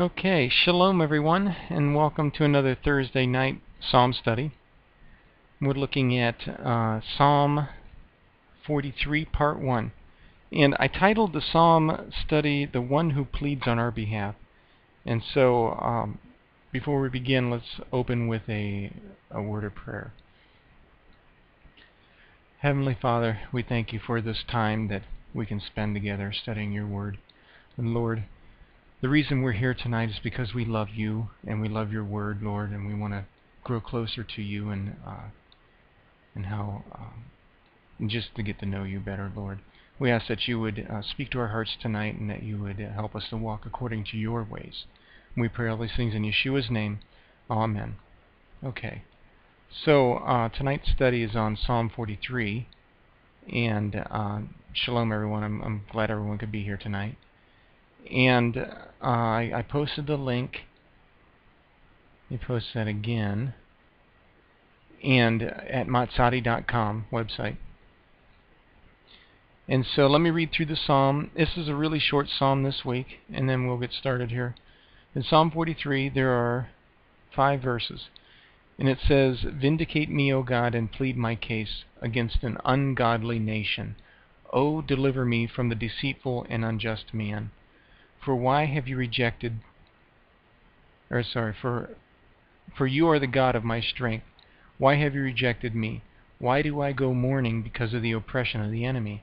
Okay, shalom everyone, and welcome to another Thursday night Psalm study. We're looking at uh, Psalm 43, Part 1. And I titled the Psalm study, The One Who Pleads on Our Behalf. And so, um, before we begin, let's open with a, a word of prayer. Heavenly Father, we thank you for this time that we can spend together studying your word. And Lord, the reason we're here tonight is because we love you and we love your word, Lord, and we want to grow closer to you and uh, and how um, just to get to know you better, Lord. We ask that you would uh, speak to our hearts tonight and that you would uh, help us to walk according to your ways. we pray all these things in Yeshua's name. Amen. Okay. So uh, tonight's study is on Psalm 43, and uh, shalom, everyone. I'm, I'm glad everyone could be here tonight and uh, I, I, posted the link. Let me post that again. And at matsati.com website. And so let me read through the psalm. This is a really short psalm this week, and then we'll get started here. In Psalm 43, there are five verses. And it says, Vindicate me, O God, and plead my case against an ungodly nation. O deliver me from the deceitful and unjust man. For why have you rejected, or sorry, for, for you are the God of my strength. Why have you rejected me? Why do I go mourning because of the oppression of the enemy?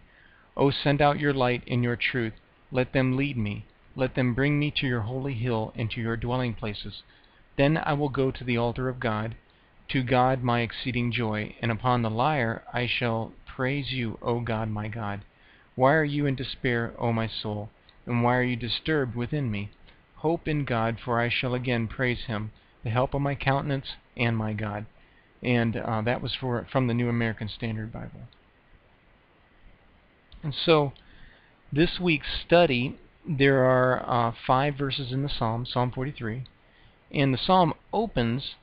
O send out your light and your truth. Let them lead me. Let them bring me to your holy hill and to your dwelling places. Then I will go to the altar of God, to God my exceeding joy, and upon the lyre I shall praise you, O God my God. Why are you in despair, O my soul? And why are you disturbed within me? Hope in God, for I shall again praise him, the help of my countenance and my God. And uh, that was for from the New American Standard Bible. And so, this week's study, there are uh, five verses in the Psalm, Psalm 43. And the Psalm opens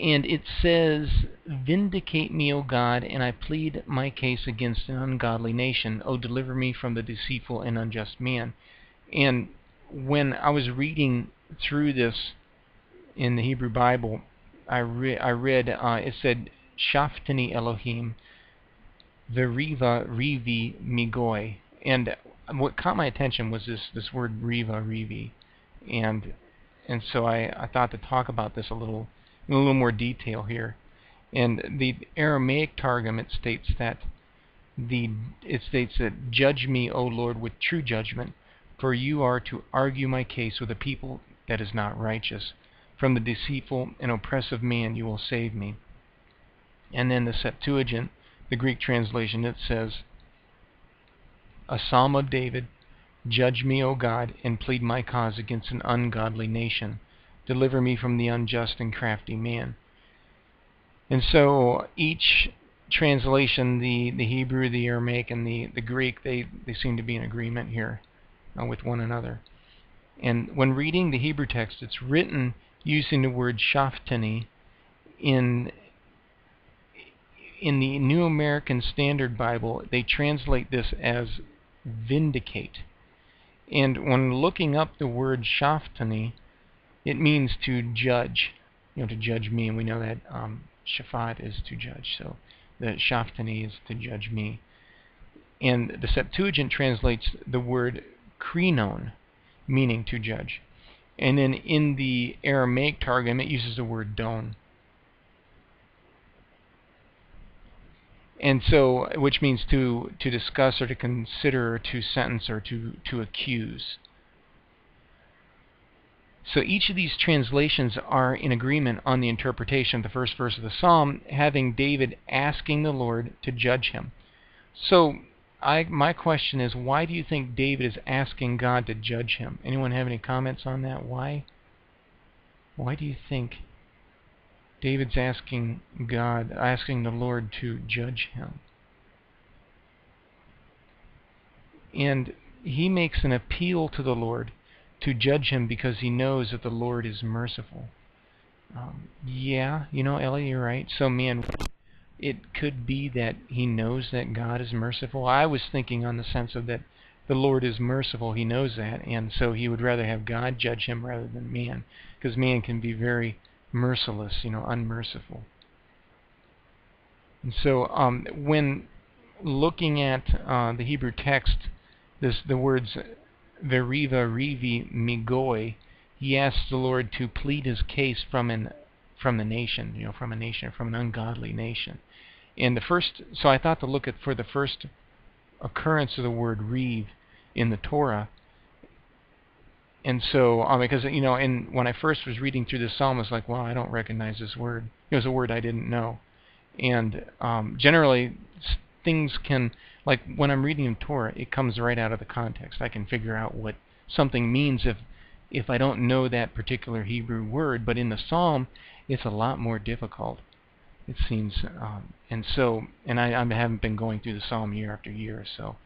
and it says, Vindicate me, O God, and I plead my case against an ungodly nation. O deliver me from the deceitful and unjust man. And when I was reading through this in the Hebrew Bible, I, re- I read uh, it said Shaftani Elohim Veriva Rivi Migoi, and what caught my attention was this this word Riva Rivi, and and so I, I thought to talk about this a little in a little more detail here. And the Aramaic Targum it states that the it states that judge me, O Lord, with true judgment for you are to argue my case with a people that is not righteous. From the deceitful and oppressive man you will save me. And then the Septuagint, the Greek translation, it says, A psalm of David, Judge me, O God, and plead my cause against an ungodly nation. Deliver me from the unjust and crafty man. And so each translation, the, the Hebrew, the Aramaic, and the, the Greek, they, they seem to be in agreement here uh, with one another. And when reading the Hebrew text, it's written using the word shaftani in in the New American Standard Bible, they translate this as vindicate. And when looking up the word shaftani, it means to judge, you know, to judge me, and we know that um, shafat is to judge, so the shaftani is to judge me. And the Septuagint translates the word krinon, meaning to judge. And then in the Aramaic Targum, it uses the word don. And so, which means to, to discuss or to consider or to sentence or to, to accuse. So each of these translations are in agreement on the interpretation of the first verse of the psalm, having David asking the Lord to judge him. So I my question is why do you think David is asking God to judge him? Anyone have any comments on that? Why? Why do you think David's asking God, asking the Lord to judge him? And he makes an appeal to the Lord to judge him because he knows that the Lord is merciful. Um, yeah, you know, Ellie, you're right. So, man, it could be that he knows that God is merciful. I was thinking on the sense of that the Lord is merciful. He knows that, and so he would rather have God judge him rather than man, because man can be very merciless, you know, unmerciful. And so um, when looking at uh, the Hebrew text, this the words veriva rivi migoi, he asks the Lord to plead his case from an from the nation, you know, from a nation, from an ungodly nation. And the first, so I thought to look at for the first occurrence of the word reeve in the Torah. And so, um, because you know, and when I first was reading through this psalm, I was like, well, I don't recognize this word. It was a word I didn't know. And um, generally, things can, like when I'm reading in Torah, it comes right out of the context. I can figure out what something means if if I don't know that particular Hebrew word. But in the psalm, it's a lot more difficult. It seems, um, and so, and I, I haven't been going through the psalm year after year, so.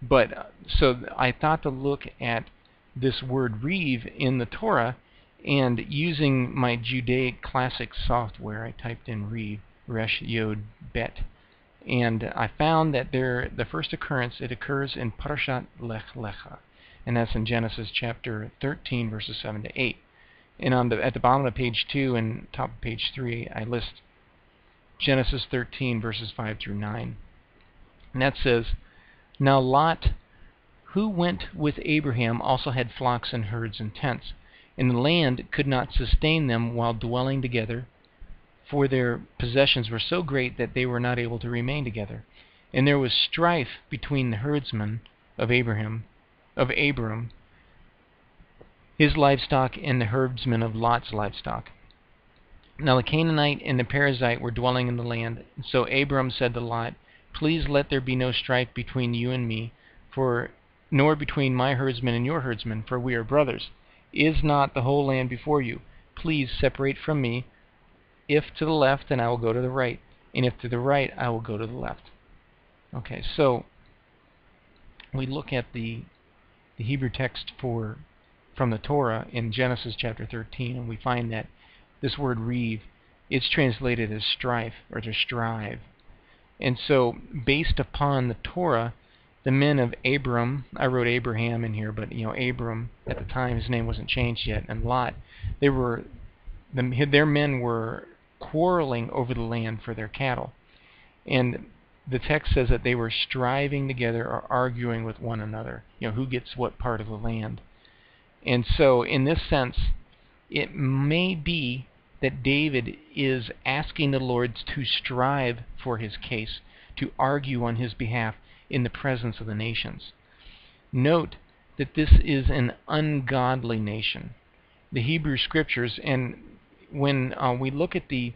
But uh, so I thought to look at this word reeve in the Torah, and using my Judaic classic software, I typed in reeve, resh yod bet, and I found that there, the first occurrence, it occurs in Parashat Lech Lecha, and that's in Genesis chapter 13, verses 7 to 8. And on the at the bottom of page two and top of page three, I list Genesis 13 verses 5 through 9. And that says, Now Lot, who went with Abraham, also had flocks and herds and tents, and the land could not sustain them while dwelling together, for their possessions were so great that they were not able to remain together. And there was strife between the herdsmen of Abraham, of Abram, his livestock, and the herdsmen of Lot's livestock. Now the Canaanite and the Perizzite were dwelling in the land. So Abram said to Lot, Please let there be no strife between you and me, for nor between my herdsmen and your herdsmen, for we are brothers. Is not the whole land before you? Please separate from me. If to the left, then I will go to the right, and if to the right, I will go to the left. Okay, so we look at the the Hebrew text for from the Torah in Genesis chapter 13, and we find that this word reeve, it's translated as strife or to strive. And so, based upon the Torah, the men of Abram, I wrote Abraham in here, but you know Abram at the time his name wasn't changed yet, and Lot, they were, the, their men were quarreling over the land for their cattle, and the text says that they were striving together or arguing with one another. You know who gets what part of the land, and so in this sense, it may be that David is asking the Lord to strive for his case, to argue on his behalf in the presence of the nations. Note that this is an ungodly nation. The Hebrew Scriptures, and when uh, we look at the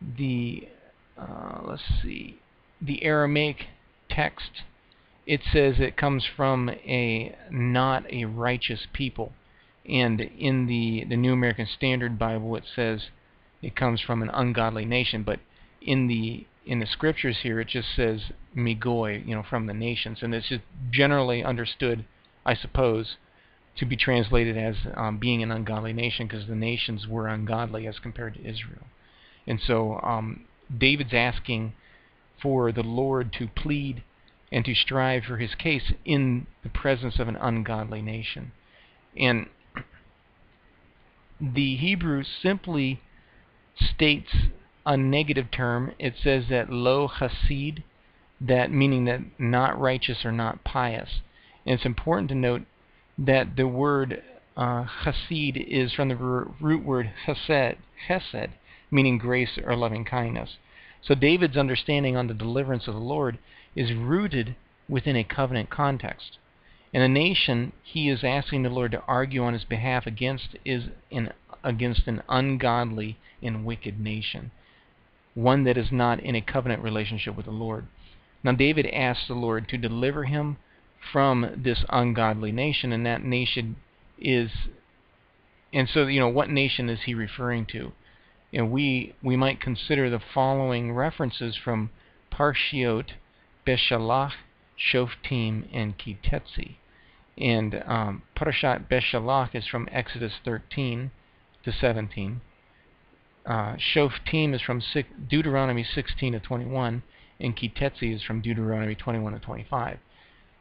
the uh, let's see the Aramaic text, it says it comes from a not a righteous people. And in the, the New American Standard Bible, it says it comes from an ungodly nation. But in the in the scriptures here, it just says migoi, you know, from the nations, and it's just generally understood, I suppose, to be translated as um, being an ungodly nation because the nations were ungodly as compared to Israel. And so um, David's asking for the Lord to plead and to strive for his case in the presence of an ungodly nation. And the Hebrew simply states a negative term. It says that lo hasid, that meaning that not righteous or not pious. And it's important to note that the word uh, hasid is from the root word hesed, hesed, meaning grace or loving kindness. So David's understanding on the deliverance of the Lord is rooted within a covenant context. And a nation he is asking the Lord to argue on his behalf against is an, against an ungodly and wicked nation, one that is not in a covenant relationship with the Lord. Now, David asks the Lord to deliver him from this ungodly nation, and that nation is. And so, you know, what nation is he referring to? And we we might consider the following references from Parshiot, Beshalach, Shoftim, and Kitetzi. And um, Parashat Beshalach is from Exodus 13 to 17. Uh, Shoftim is from Deuteronomy 16 to 21, and Kitetzi is from Deuteronomy 21 to 25.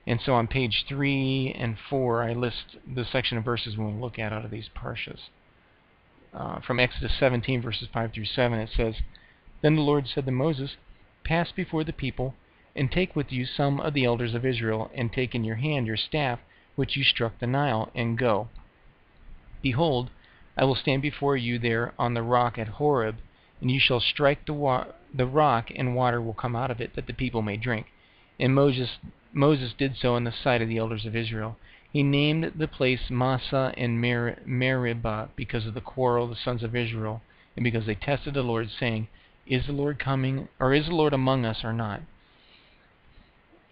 And so on page 3 and 4, I list the section of verses we will look at out of these parshas. Uh, from Exodus 17, verses 5 through 7, it says, Then the Lord said to Moses, Pass before the people, and take with you some of the elders of Israel, and take in your hand your staff, which you struck the Nile, and go. Behold, I will stand before you there on the rock at Horeb, and you shall strike the, wa- the rock, and water will come out of it, that the people may drink. And Moses, Moses did so in the sight of the elders of Israel. He named the place Massa and Mer- Meribah because of the quarrel of the sons of Israel, and because they tested the Lord, saying, Is the Lord coming, or is the Lord among us, or not?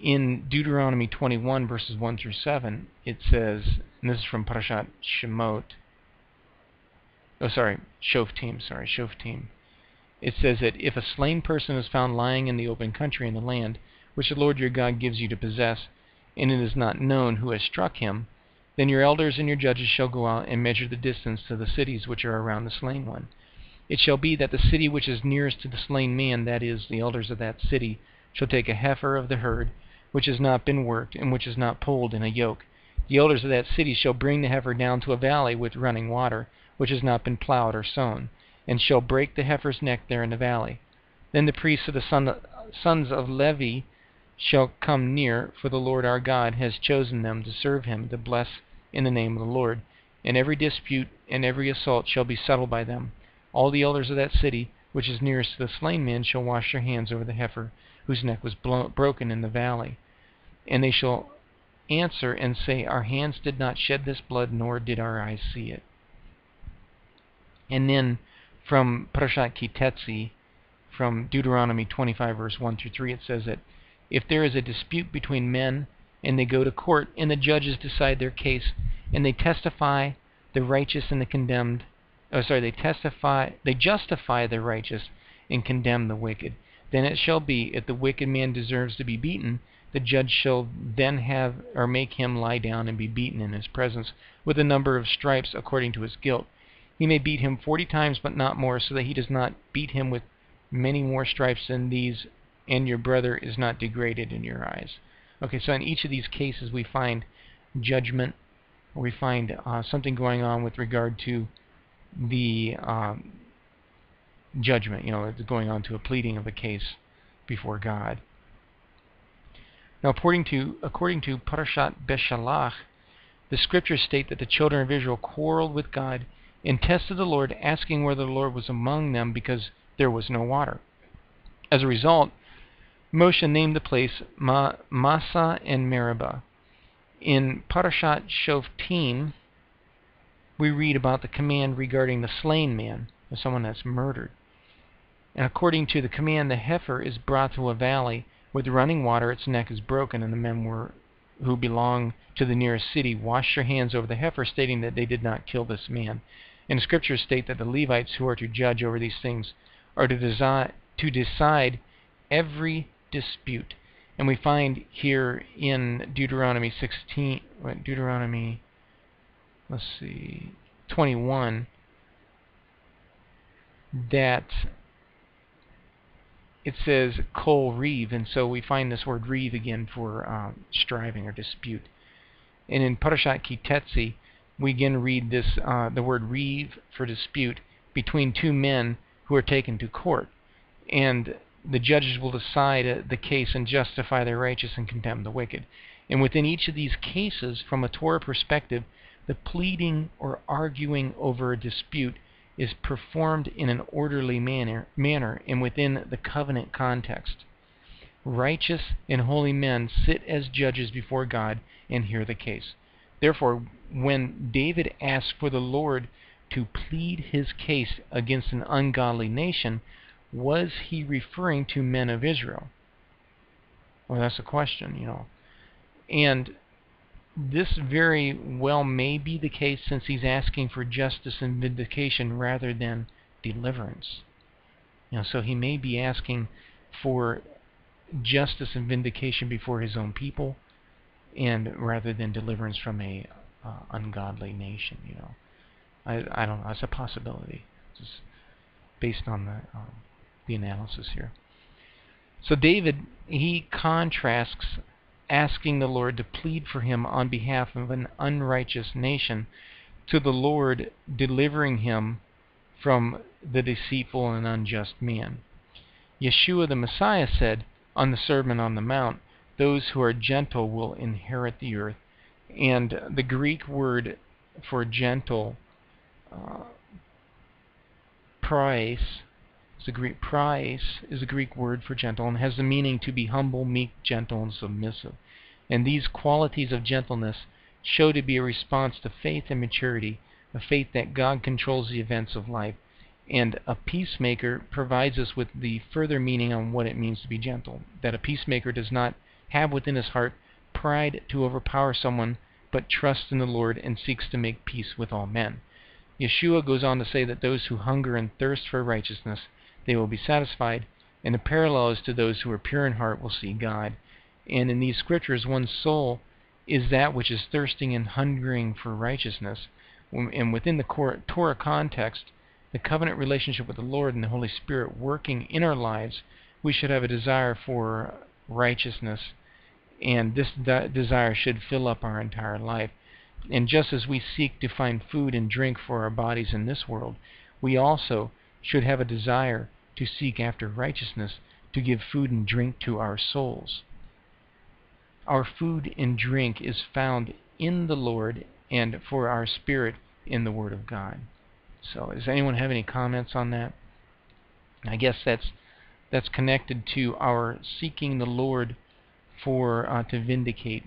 In Deuteronomy 21, verses 1 through 7, it says, and this is from Parashat Shemot, oh sorry, Shoftim, sorry, Shoftim. It says that if a slain person is found lying in the open country in the land, which the Lord your God gives you to possess, and it is not known who has struck him, then your elders and your judges shall go out and measure the distance to the cities which are around the slain one. It shall be that the city which is nearest to the slain man, that is, the elders of that city, shall take a heifer of the herd, which has not been worked, and which is not pulled in a yoke. The elders of that city shall bring the heifer down to a valley with running water, which has not been plowed or sown, and shall break the heifer's neck there in the valley. Then the priests of the son, sons of Levi shall come near, for the Lord our God has chosen them to serve him, to bless in the name of the Lord. And every dispute and every assault shall be settled by them. All the elders of that city, which is nearest to the slain man, shall wash their hands over the heifer, whose neck was broken in the valley. And they shall answer and say, Our hands did not shed this blood, nor did our eyes see it. And then from Parashat Kitetzi, from Deuteronomy 25, verse 1 through 3, it says that if there is a dispute between men, and they go to court, and the judges decide their case, and they testify the righteous and the condemned, oh, sorry, they testify, they justify the righteous and condemn the wicked. Then it shall be, if the wicked man deserves to be beaten, the judge shall then have or make him lie down and be beaten in his presence with a number of stripes according to his guilt. He may beat him forty times, but not more, so that he does not beat him with many more stripes than these, and your brother is not degraded in your eyes. Okay, so in each of these cases we find judgment, we find uh, something going on with regard to the um, judgment, you know, going on to a pleading of a case before God. Now, according to according to Parashat Beshalach, the scriptures state that the children of Israel quarreled with God and tested the Lord, asking whether the Lord was among them because there was no water. As a result, Moshe named the place Ma- and Meribah. In Parashat Shoftim, we read about the command regarding the slain man, someone that's murdered. And according to the command, the heifer is brought to a valley with running water, its neck is broken, and the men were, who belong to the nearest city washed their hands over the heifer, stating that they did not kill this man. And the scriptures state that the Levites who are to judge over these things are to, desi- to decide every dispute. And we find here in Deuteronomy 16, Deuteronomy, let's see, 21, that it says kol reeve, and so we find this word reeve again for um, striving or dispute. And in Parashat Kitetzi, we again read this uh, the word reeve for dispute between two men who are taken to court, and the judges will decide uh, the case and justify the righteous and condemn the wicked. And within each of these cases, from a Torah perspective, the pleading or arguing over a dispute is performed in an orderly manner, manner and within the covenant context. Righteous and holy men sit as judges before God and hear the case. Therefore, when David asked for the Lord to plead his case against an ungodly nation, was he referring to men of Israel? Well, that's a question, you know. And this very well may be the case since he's asking for justice and vindication rather than deliverance. You know, so he may be asking for justice and vindication before his own people, and rather than deliverance from a uh, ungodly nation. You know, I I don't know. It's a possibility, just based on the um, the analysis here. So David he contrasts asking the Lord to plead for him on behalf of an unrighteous nation to the Lord delivering him from the deceitful and unjust man. Yeshua the Messiah said on the Sermon on the Mount, Those who are gentle will inherit the earth. And the Greek word for gentle, uh, praus, the Greek praus is the Greek word for gentle and has the meaning to be humble, meek, gentle, and submissive. And these qualities of gentleness show to be a response to faith and maturity, a faith that God controls the events of life. And a peacemaker provides us with the further meaning on what it means to be gentle. That a peacemaker does not have within his heart pride to overpower someone, but trusts in the Lord and seeks to make peace with all men. Yeshua goes on to say that those who hunger and thirst for righteousness, they will be satisfied, and the parallel is to those who are pure in heart will see God. And in these scriptures, one's soul is that which is thirsting and hungering for righteousness. And within the Torah context, the covenant relationship with the Lord and the Holy Spirit working in our lives, we should have a desire for righteousness. And this de- desire should fill up our entire life. And just as we seek to find food and drink for our bodies in this world, we also should have a desire to seek after righteousness to give food and drink to our souls. Our food and drink is found in the Lord and for our spirit in the Word of God. So, does anyone have any comments on that? I guess that's that's connected to our seeking the Lord for uh, to vindicate,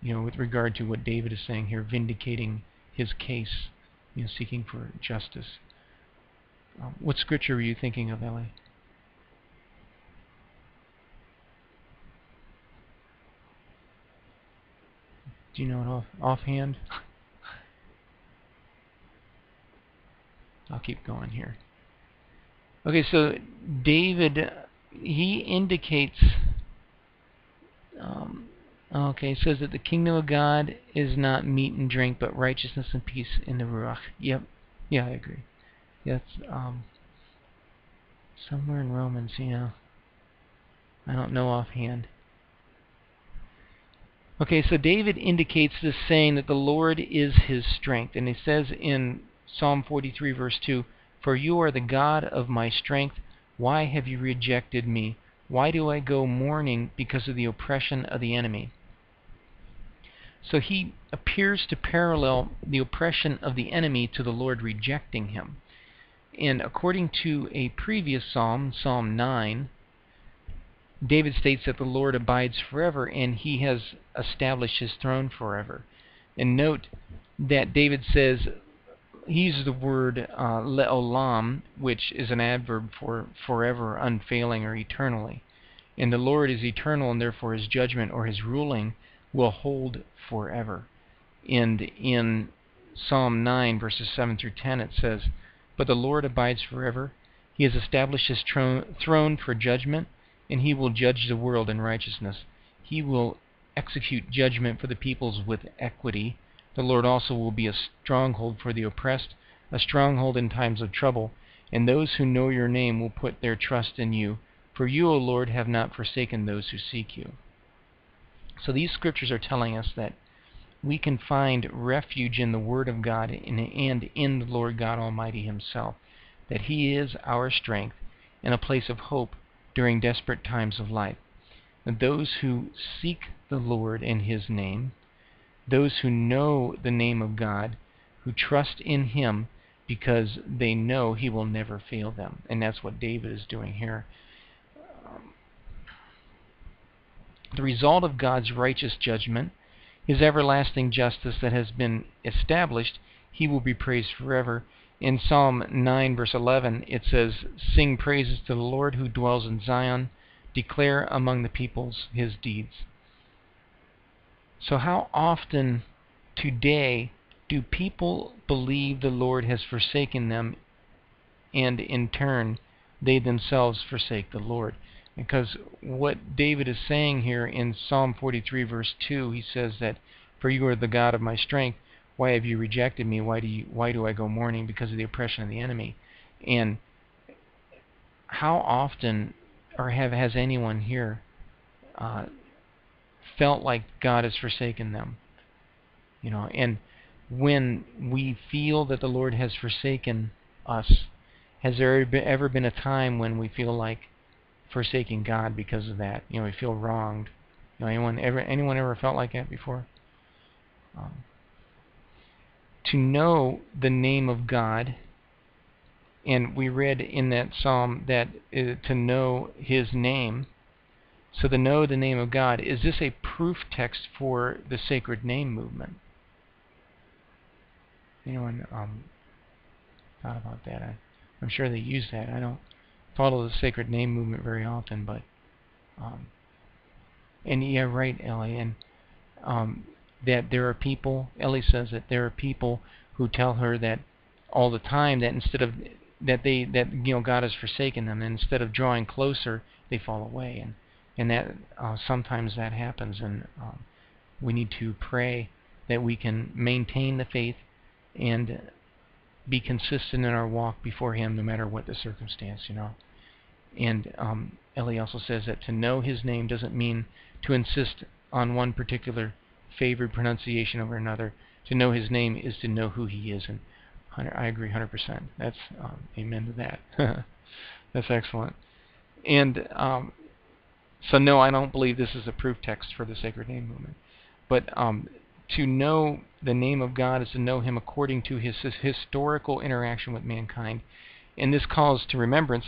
you know, with regard to what David is saying here, vindicating his case, you know, seeking for justice. Um, what scripture were you thinking of, Ellie? Do you know it off offhand? I'll keep going here. Okay, so David, he indicates. Um, okay, says that the kingdom of God is not meat and drink, but righteousness and peace in the Ruach. Yep. Yeah, I agree. That's um, somewhere in Romans, you know. I don't know offhand. Okay, so David indicates this saying that the Lord is his strength. And he says in Psalm 43, verse 2 For you are the God of my strength. Why have you rejected me? Why do I go mourning because of the oppression of the enemy? So he appears to parallel the oppression of the enemy to the Lord rejecting him. And according to a previous psalm, Psalm 9, David states that the Lord abides forever and he has established his throne forever. And note that David says he uses the word uh, le'olam, which is an adverb for forever, unfailing, or eternally. And the Lord is eternal, and therefore his judgment or his ruling will hold forever. And in Psalm 9, verses 7 through 10, it says, but the Lord abides forever. He has established his throne for judgment, and he will judge the world in righteousness. He will execute judgment for the peoples with equity. The Lord also will be a stronghold for the oppressed, a stronghold in times of trouble, and those who know your name will put their trust in you. For you, O Lord, have not forsaken those who seek you. So these scriptures are telling us that we can find refuge in the Word of God and in the Lord God Almighty Himself, that He is our strength and a place of hope during desperate times of life. And those who seek the Lord in His name, those who know the name of God, who trust in Him because they know He will never fail them. And that's what David is doing here. The result of God's righteous judgment his everlasting justice that has been established, he will be praised forever. In Psalm 9, verse 11, it says, Sing praises to the Lord who dwells in Zion, declare among the peoples his deeds. So, how often today do people believe the Lord has forsaken them, and in turn, they themselves forsake the Lord? Because what David is saying here in Psalm 43, verse 2, he says that, For you are the God of my strength. Why have you rejected me? Why do, you, why do I go mourning? Because of the oppression of the enemy. And how often, or have has anyone here uh, felt like God has forsaken them. You know, and when we feel that the Lord has forsaken us, has there ever been a time when we feel like forsaking God because of that? You know, we feel wronged. You know, anyone ever anyone ever felt like that before? Um, to know the name of God, and we read in that psalm that uh, to know His name. So to know the name of God is this a proof text for the sacred name movement? Anyone um, thought about that? I, I'm sure they use that. I don't follow the sacred name movement very often, but um, and yeah, right, Ellie, and um, that there are people. Ellie says that there are people who tell her that all the time that instead of that they that you know God has forsaken them, and instead of drawing closer, they fall away, and and that uh, sometimes that happens, and um, we need to pray that we can maintain the faith and be consistent in our walk before Him, no matter what the circumstance, you know. And um, Ellie also says that to know His name doesn't mean to insist on one particular favored pronunciation over another. To know His name is to know who He is, and I agree 100%. That's um, amen to that. That's excellent. And um, so, no, I don't believe this is a proof text for the sacred name movement. But um, to know the name of God is to know Him according to his historical interaction with mankind. And this calls to remembrance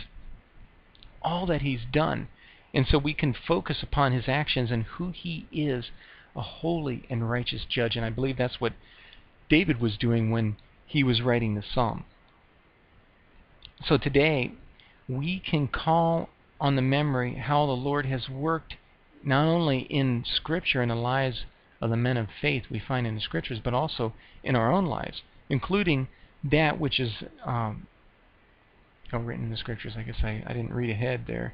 all that He's done. And so we can focus upon His actions and who He is, a holy and righteous judge. And I believe that's what David was doing when he was writing the psalm. So today, we can call on the memory how the Lord has worked not only in Scripture and the lives of the men of faith we find in the scriptures, but also in our own lives, including that which is um, oh, written in the scriptures. I guess I, I didn't read ahead there,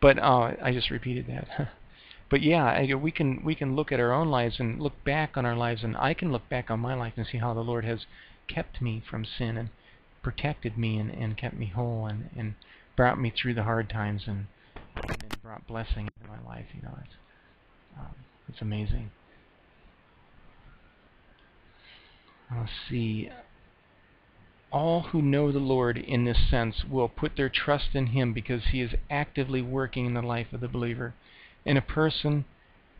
but uh, I just repeated that. but yeah, I, we can we can look at our own lives and look back on our lives, and I can look back on my life and see how the Lord has kept me from sin and protected me and, and kept me whole and, and brought me through the hard times and, and brought blessing into my life. You know, it's um, it's amazing. Let's see. All who know the Lord in this sense will put their trust in Him because He is actively working in the life of the believer. And a person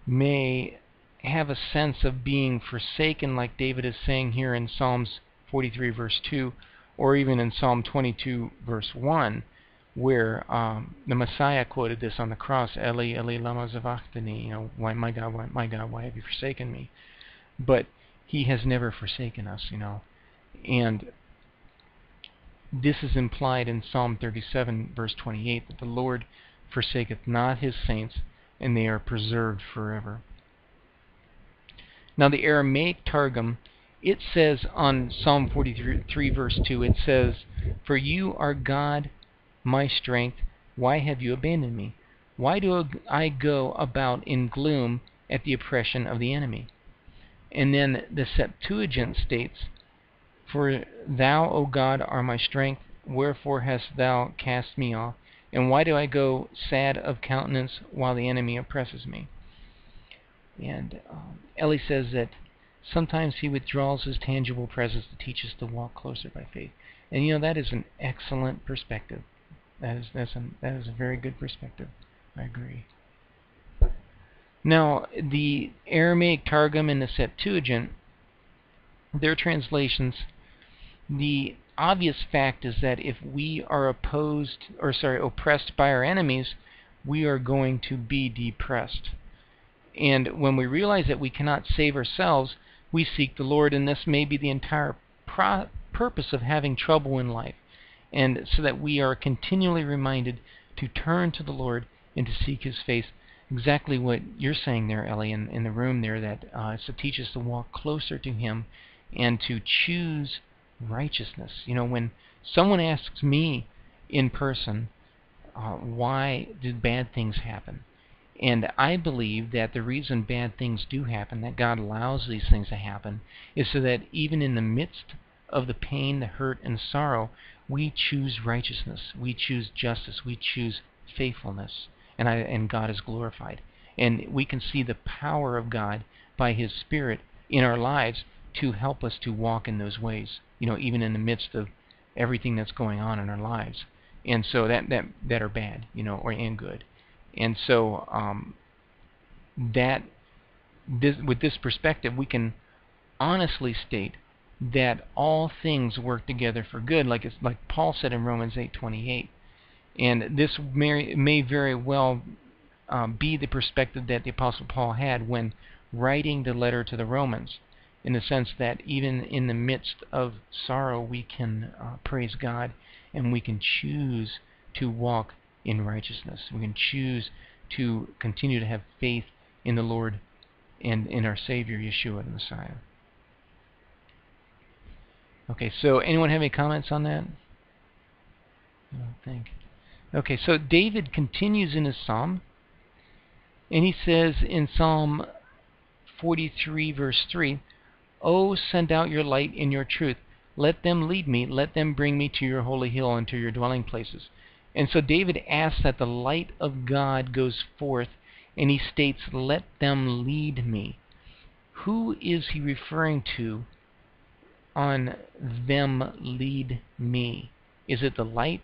may have a sense of being forsaken, like David is saying here in Psalms 43, verse 2, or even in Psalm 22, verse 1, where um, the Messiah quoted this on the cross, Eli, Eli, lama sabachthani, you know, why, my God, why, my God, why have you forsaken me? But he has never forsaken us, you know. And this is implied in Psalm 37, verse 28, that the Lord forsaketh not his saints, and they are preserved forever. Now, the Aramaic Targum, it says on Psalm 43, verse 2, it says, For you are God, my strength. Why have you abandoned me? Why do I go about in gloom at the oppression of the enemy? And then the Septuagint states, For thou, O God, art my strength, wherefore hast thou cast me off? And why do I go sad of countenance while the enemy oppresses me? And um, Ellie says that sometimes he withdraws his tangible presence to teach us to walk closer by faith. And you know that is an excellent perspective. That is that's a, that is a very good perspective. I agree. Now, the Aramaic Targum and the Septuagint, their translations, the obvious fact is that if we are opposed, or sorry, oppressed by our enemies, we are going to be depressed. And when we realize that we cannot save ourselves, we seek the Lord, and this may be the entire pro- purpose of having trouble in life. And so that we are continually reminded to turn to the Lord and to seek His face exactly what you're saying there, Ellie, in, in the room there, that uh, to teach us to walk closer to Him and to choose righteousness. You know, when someone asks me in person, uh, why did bad things happen? And I believe that the reason bad things do happen, that God allows these things to happen, is so that even in the midst of the pain, the hurt, and sorrow, we choose righteousness. We choose justice. We choose faithfulness and I and God is glorified. and we can see the power of God by His Spirit in our lives to help us to walk in those ways. You know, even in the midst of everything that's going on in our lives, and so that that that are bad, you know, or and good, and so um, that this, with this perspective, we can honestly state that all things work together for good, like it's, like Paul said in Romans 8:28. And this may, may very well um, be the perspective that the Apostle Paul had when writing the letter to the Romans, in the sense that even in the midst of sorrow, we can uh, praise God and we can choose to walk in righteousness. We can choose to continue to have faith in the Lord and in our Savior, Yeshua the Messiah. Okay, so anyone have any comments on that? I don't think. Okay, so David continues in his psalm, and he says in Psalm 43, verse 3, Oh, send out your light and your truth. Let them lead me. Let them bring me to your holy hill and to your dwelling places. And so David asks that the light of God goes forth, and he states, Let them lead me. Who is he referring to on them lead me? Is it the light?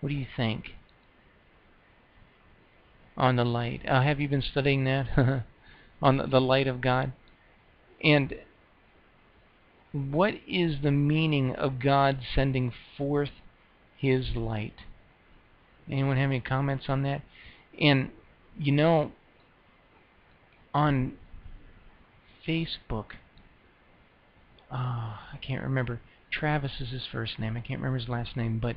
What do you think? On the light. Uh, have you been studying that? on the, the light of God? And what is the meaning of God sending forth his light? Anyone have any comments on that? And, you know, on Facebook, uh, I can't remember. Travis is his first name. I can't remember his last name, but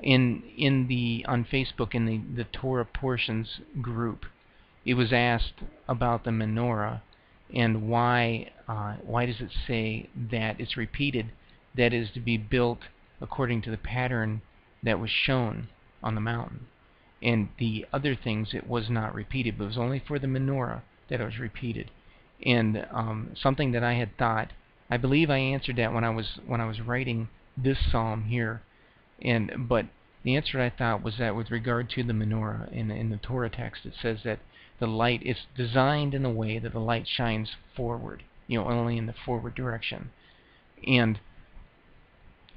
in in the on Facebook in the the Torah portions group, it was asked about the menorah and why uh, why does it say that it's repeated that is to be built according to the pattern that was shown on the mountain, and the other things it was not repeated, but it was only for the menorah that it was repeated, and um, something that I had thought I believe I answered that when I was when I was writing this psalm here. And but the answer I thought was that with regard to the menorah in in the Torah text, it says that the light is designed in a way that the light shines forward, you know, only in the forward direction. And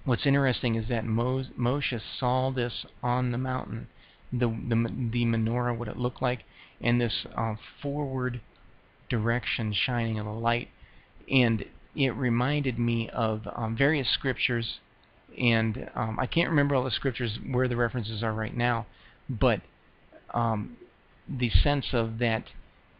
what's interesting is that Moshe saw this on the mountain, the the, the menorah, what it looked like, and this uh, forward direction shining of the light, and it reminded me of um, various scriptures and um, I can't remember all the scriptures where the references are right now, but um, the sense of that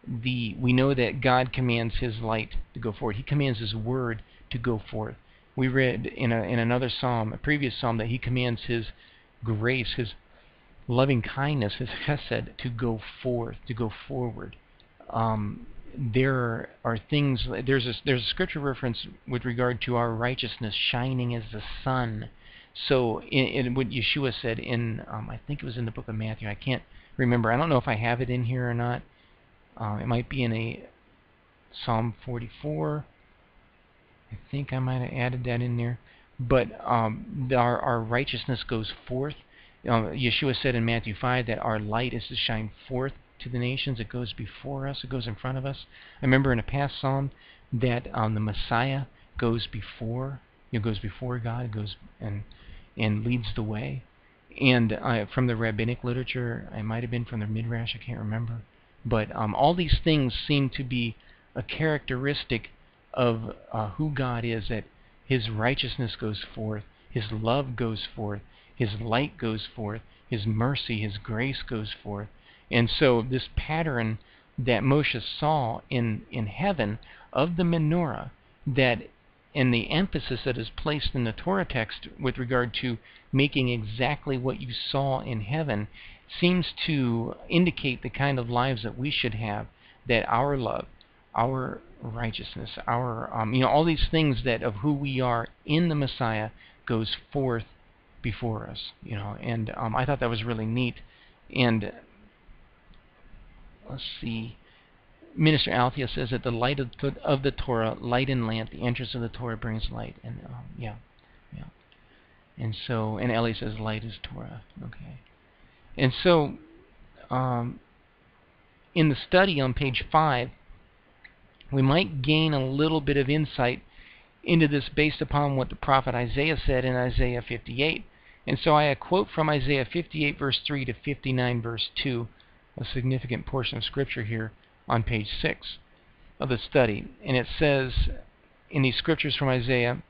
the we know that God commands His light to go forward. He commands His word to go forth. We read in a, in another psalm, a previous psalm, that He commands His grace, His loving kindness, His chesed to go forth, to go forward. Um, there are things there's a there's a scripture reference with regard to our righteousness shining as the sun. So in, in what Yeshua said in um, I think it was in the book of Matthew. I can't remember. I don't know if I have it in here or not. Uh, it might be in a Psalm 44. I think I might have added that in there. But um, our our righteousness goes forth. Uh, Yeshua said in Matthew 5 that our light is to shine forth to the nations. It goes before us. It goes in front of us. I remember in a past psalm that um, the Messiah goes before. It goes before God. It goes and and leads the way. And uh, from the rabbinic literature, I might have been from the midrash. I can't remember. But um, all these things seem to be a characteristic of uh, who God is. That His righteousness goes forth, His love goes forth, His light goes forth, His mercy, His grace goes forth, and so this pattern that Moshe saw in, in heaven of the menorah, that and the emphasis that is placed in the Torah text with regard to making exactly what you saw in heaven seems to indicate the kind of lives that we should have, that our love, our righteousness, our um, you know all these things that of who we are in the Messiah goes forth before us, you know, and um, I thought that was really neat, and let's see. Minister Althea says that the light of, the Torah, light and lamp, the entrance of the Torah brings light. And um, yeah, yeah. And so, and Ellie says light is Torah. Okay. And so, um, in the study on page 5, we might gain a little bit of insight into this based upon what the prophet Isaiah said in Isaiah 58. And so I quote from Isaiah 58, verse 3 to 59, verse 2, a significant portion of scripture here on page 6 of the study. And it says in these scriptures from Isaiah,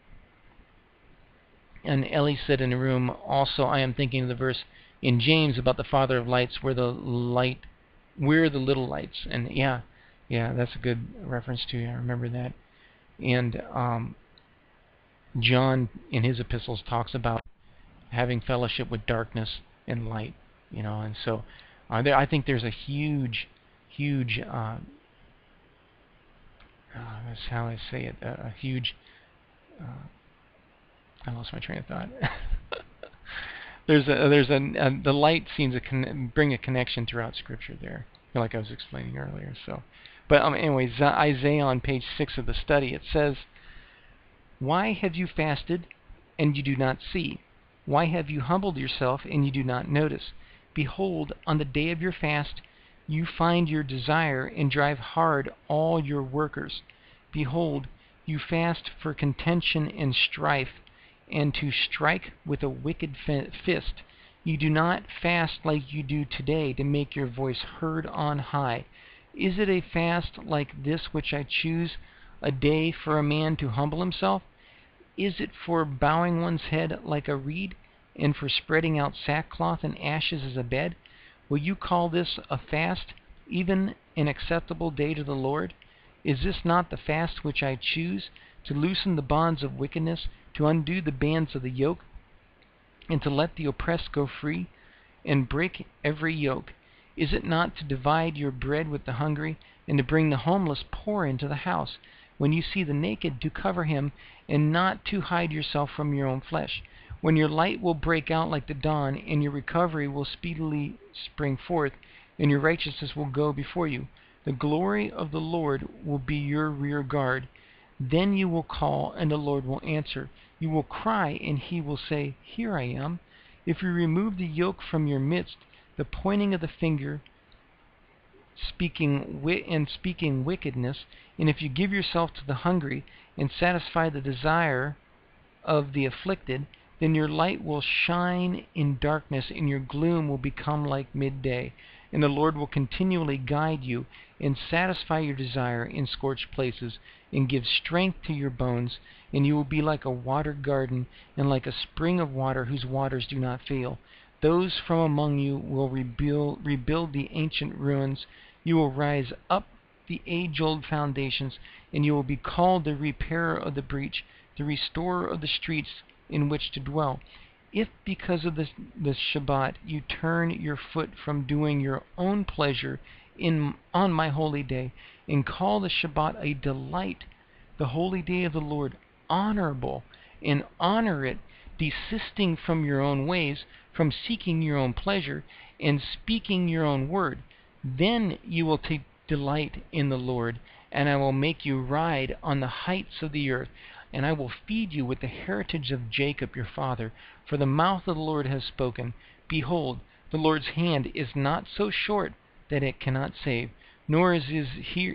and Ellie said in the room, also I am thinking of the verse in James about the Father of lights, where the light, we're the little lights. And yeah, yeah, that's a good reference to. you. I remember that. And um, John, in his epistles, talks about having fellowship with darkness and light. You know, and so uh, there, I think there's a huge, huge. Uh, uh, that's how I say it. A, a huge. Uh, I lost my train of thought. there's a there's a, a, the light seems to con- bring a connection throughout Scripture there, like I was explaining earlier. So, but um, anyways, Isaiah on page six of the study it says, "Why have you fasted, and you do not see? Why have you humbled yourself, and you do not notice? Behold, on the day of your fast, you find your desire and drive hard all your workers. Behold, you fast for contention and strife." and to strike with a wicked fist. You do not fast like you do today to make your voice heard on high. Is it a fast like this which I choose, a day for a man to humble himself? Is it for bowing one's head like a reed, and for spreading out sackcloth and ashes as a bed? Will you call this a fast, even an acceptable day to the Lord? Is this not the fast which I choose, to loosen the bonds of wickedness, to undo the bands of the yoke, and to let the oppressed go free, and break every yoke? Is it not to divide your bread with the hungry, and to bring the homeless poor into the house? When you see the naked, to cover him, and not to hide yourself from your own flesh. When your light will break out like the dawn, and your recovery will speedily spring forth, and your righteousness will go before you. The glory of the Lord will be your rear guard. Then you will call, and the Lord will answer. You will cry, and he will say, Here I am. If you remove the yoke from your midst, the pointing of the finger, speaking wit and speaking wickedness, and if you give yourself to the hungry and satisfy the desire of the afflicted, then your light will shine in darkness, and your gloom will become like midday. And the Lord will continually guide you and satisfy your desire in scorched places, and give strength to your bones, and you will be like a watered garden, and like a spring of water whose waters do not fail. Those from among you will rebuild, rebuild the ancient ruins. You will rise up the age old foundations, and you will be called the repairer of the breach, the restorer of the streets in which to dwell. If because of the, the Shabbat you turn your foot from doing your own pleasure in, on my holy day, and call the Shabbat a delight, the holy day of the Lord honorable, and honor it, desisting from your own ways, from seeking your own pleasure, and speaking your own word, then you will take delight in the Lord, and I will make you ride on the heights of the earth and I will feed you with the heritage of Jacob your father. For the mouth of the Lord has spoken. Behold, the Lord's hand is not so short that it cannot save, nor is his,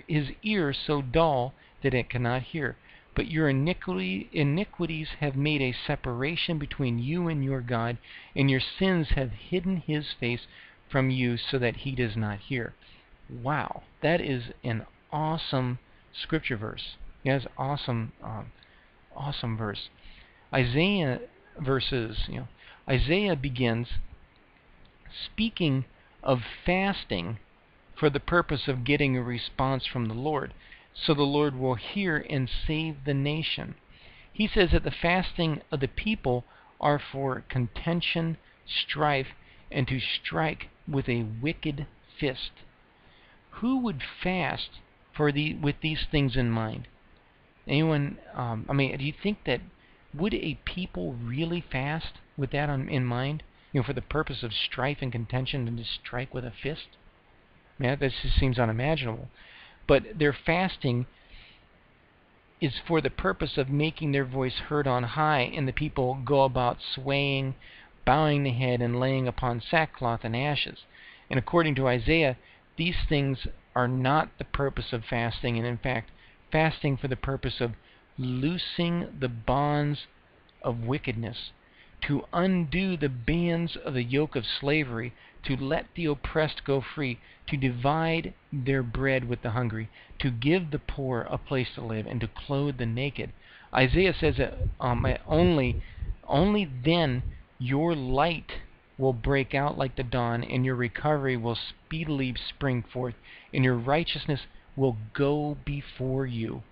his ear so dull that it cannot hear. But your iniquity, iniquities have made a separation between you and your God, and your sins have hidden his face from you so that he does not hear. Wow, that is an awesome scripture verse. It's awesome um, awesome verse. Isaiah verses, you know, Isaiah begins speaking of fasting for the purpose of getting a response from the Lord, so the Lord will hear and save the nation. He says that the fasting of the people are for contention, strife, and to strike with a wicked fist. Who would fast for the, with these things in mind? Anyone? Um, I mean, do you think that would a people really fast with that on, in mind? You know, for the purpose of strife and contention, and to strike with a fist? I mean, that just seems unimaginable. But their fasting is for the purpose of making their voice heard on high, and the people go about swaying, bowing the head, and laying upon sackcloth and ashes. And according to Isaiah, these things are not the purpose of fasting, and in fact, fasting for the purpose of loosing the bonds of wickedness, to undo the bands of the yoke of slavery, to let the oppressed go free, to divide their bread with the hungry, to give the poor a place to live, and to clothe the naked. Isaiah says that um, only, only then your light will break out like the dawn, and your recovery will speedily spring forth, and your righteousness will go before you.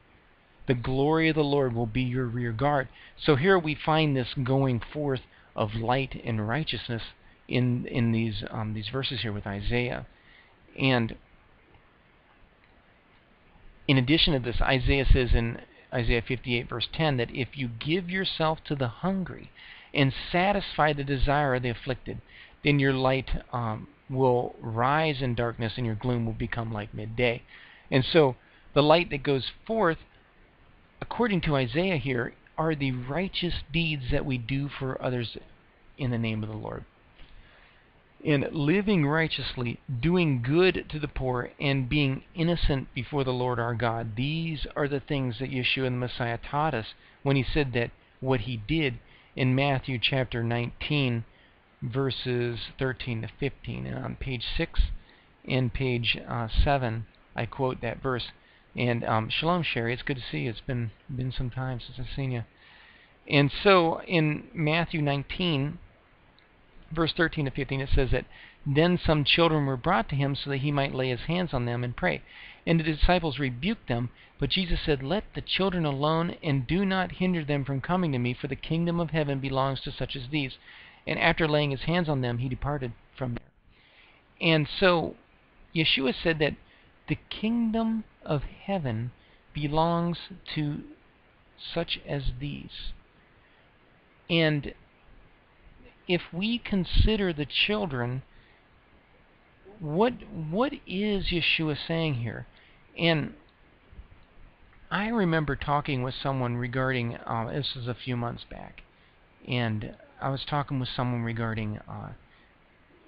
The glory of the Lord will be your rear guard. So here we find this going forth of light and righteousness in in these um, these verses here with Isaiah, and in addition to this, Isaiah says in Isaiah 58 verse 10 that if you give yourself to the hungry and satisfy the desire of the afflicted, then your light um, will rise in darkness and your gloom will become like midday. And so the light that goes forth, according to Isaiah here, are the righteous deeds that we do for others in the name of the Lord. In living righteously, doing good to the poor, and being innocent before the Lord our God, these are the things that Yeshua the Messiah taught us when he said that what he did in Matthew chapter 19, verses 13 to 15. And on page 6 and page uh, 7, I quote that verse. And um, shalom, Sherry. It's good to see you. It's been been some time since I've seen you. And so in Matthew 19, verse 13 to 15, it says that then some children were brought to him so that he might lay his hands on them and pray. And the disciples rebuked them, but Jesus said, Let the children alone, and do not hinder them from coming to me, for the kingdom of heaven belongs to such as these. And after laying his hands on them, he departed from there. And so Yeshua said that the kingdom of heaven belongs to such as these. And if we consider the children, what what is Yeshua saying here? And I remember talking with someone regarding uh, this was a few months back, and I was talking with someone regarding uh,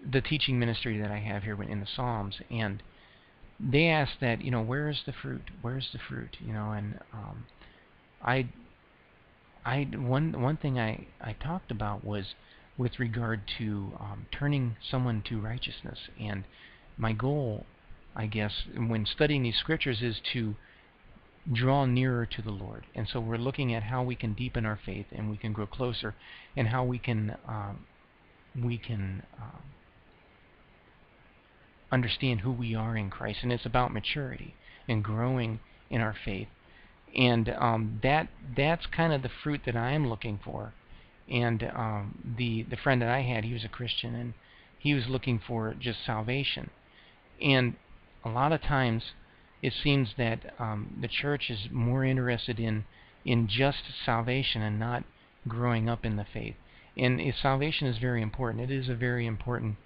the teaching ministry that I have here in the Psalms, and they asked that you know where is the fruit? Where's the fruit? You know, and um, I I one one thing I I talked about was with regard to um, turning someone to righteousness. And my goal, I guess, when studying these scriptures is to draw nearer to the Lord. And so we're looking at how we can deepen our faith and we can grow closer, and how we can um, we can um, understand who we are in Christ. And it's about maturity and growing in our faith. And um, that that's kind of the fruit that I'm looking for and um, the the friend that I had, he was a Christian, and he was looking for just salvation. And a lot of times, it seems that um, the church is more interested in in just salvation and not growing up in the faith. And salvation is very important. It is a very important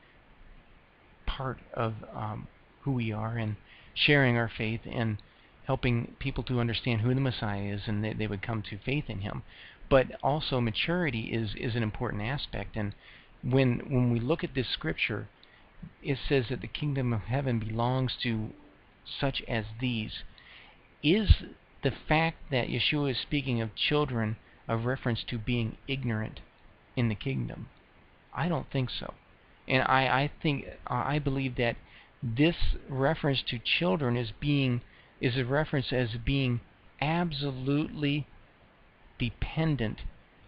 part of um, who we are and sharing our faith and helping people to understand who the Messiah is and that they would come to faith in him but also maturity is is an important aspect. And when when we look at this scripture, it says that the kingdom of heaven belongs to such as these. Is the fact that Yeshua is speaking of children a reference to being ignorant in the kingdom? I don't think so. And I, I think I believe that this reference to children is being is a reference as being absolutely dependent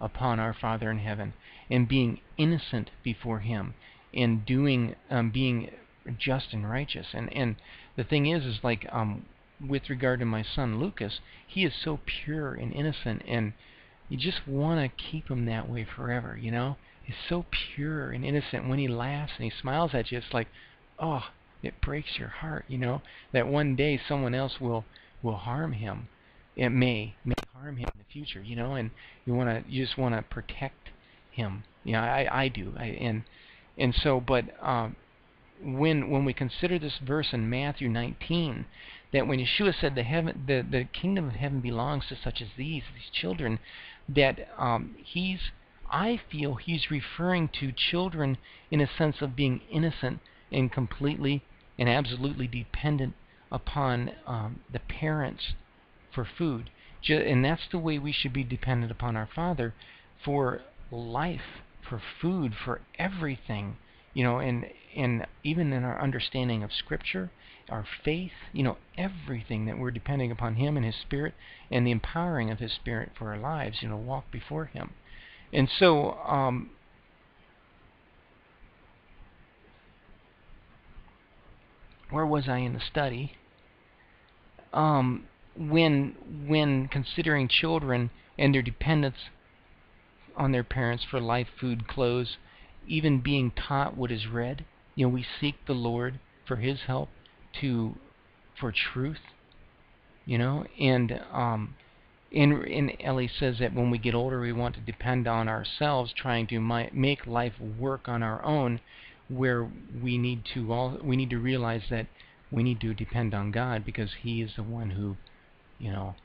upon our Father in heaven and being innocent before Him and doing um, being just and righteous. And and the thing is, is like um, with regard to my son Lucas, he is so pure and innocent, and you just want to keep him that way forever. You know, he's so pure and innocent. When he laughs and he smiles at you, it's like, oh, it breaks your heart. You know that one day someone else will will harm him. It may may harm him in the future, you know, and you want to you just want to protect him. You know, I I do. I and and so but um when when we consider this verse in Matthew 19 that when Yeshua said the heaven the the kingdom of heaven belongs to such as these these children that um he's I feel he's referring to children in a sense of being innocent and completely and absolutely dependent upon um, the parents for food. And that's the way we should be dependent upon our Father for life, for food, for everything. You know, and and even in our understanding of Scripture, our faith, you know, everything that we're depending upon Him and His Spirit and the empowering of His Spirit for our lives, you know, walk before Him. And so, um, where was I in the study? Um, when when considering children and their dependence on their parents for life, food, clothes, even being taught what is read, you know, we seek the Lord for His help to for truth, you know, and um, and, in Ellie says that when we get older, we want to depend on ourselves, trying to my, make life work on our own, where we need to all we need to realize that we need to depend on God because He is the one who, you know,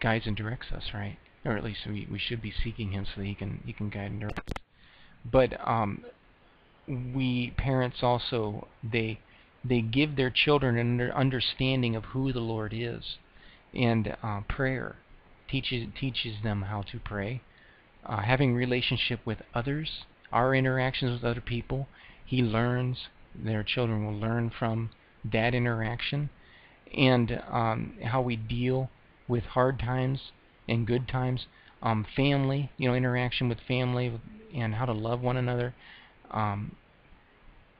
guides and directs us, right? Or at least we, we should be seeking Him so that He can He can guide and direct us. But um, we parents also they they give their children an understanding of who the Lord is, and uh, prayer teaches teaches them how to pray. Uh, having relationship with others, our interactions with other people, he learns. Their children will learn from that interaction, and um, how we deal with hard times and good times. Um, family, you know, interaction with family, and how to love one another, um,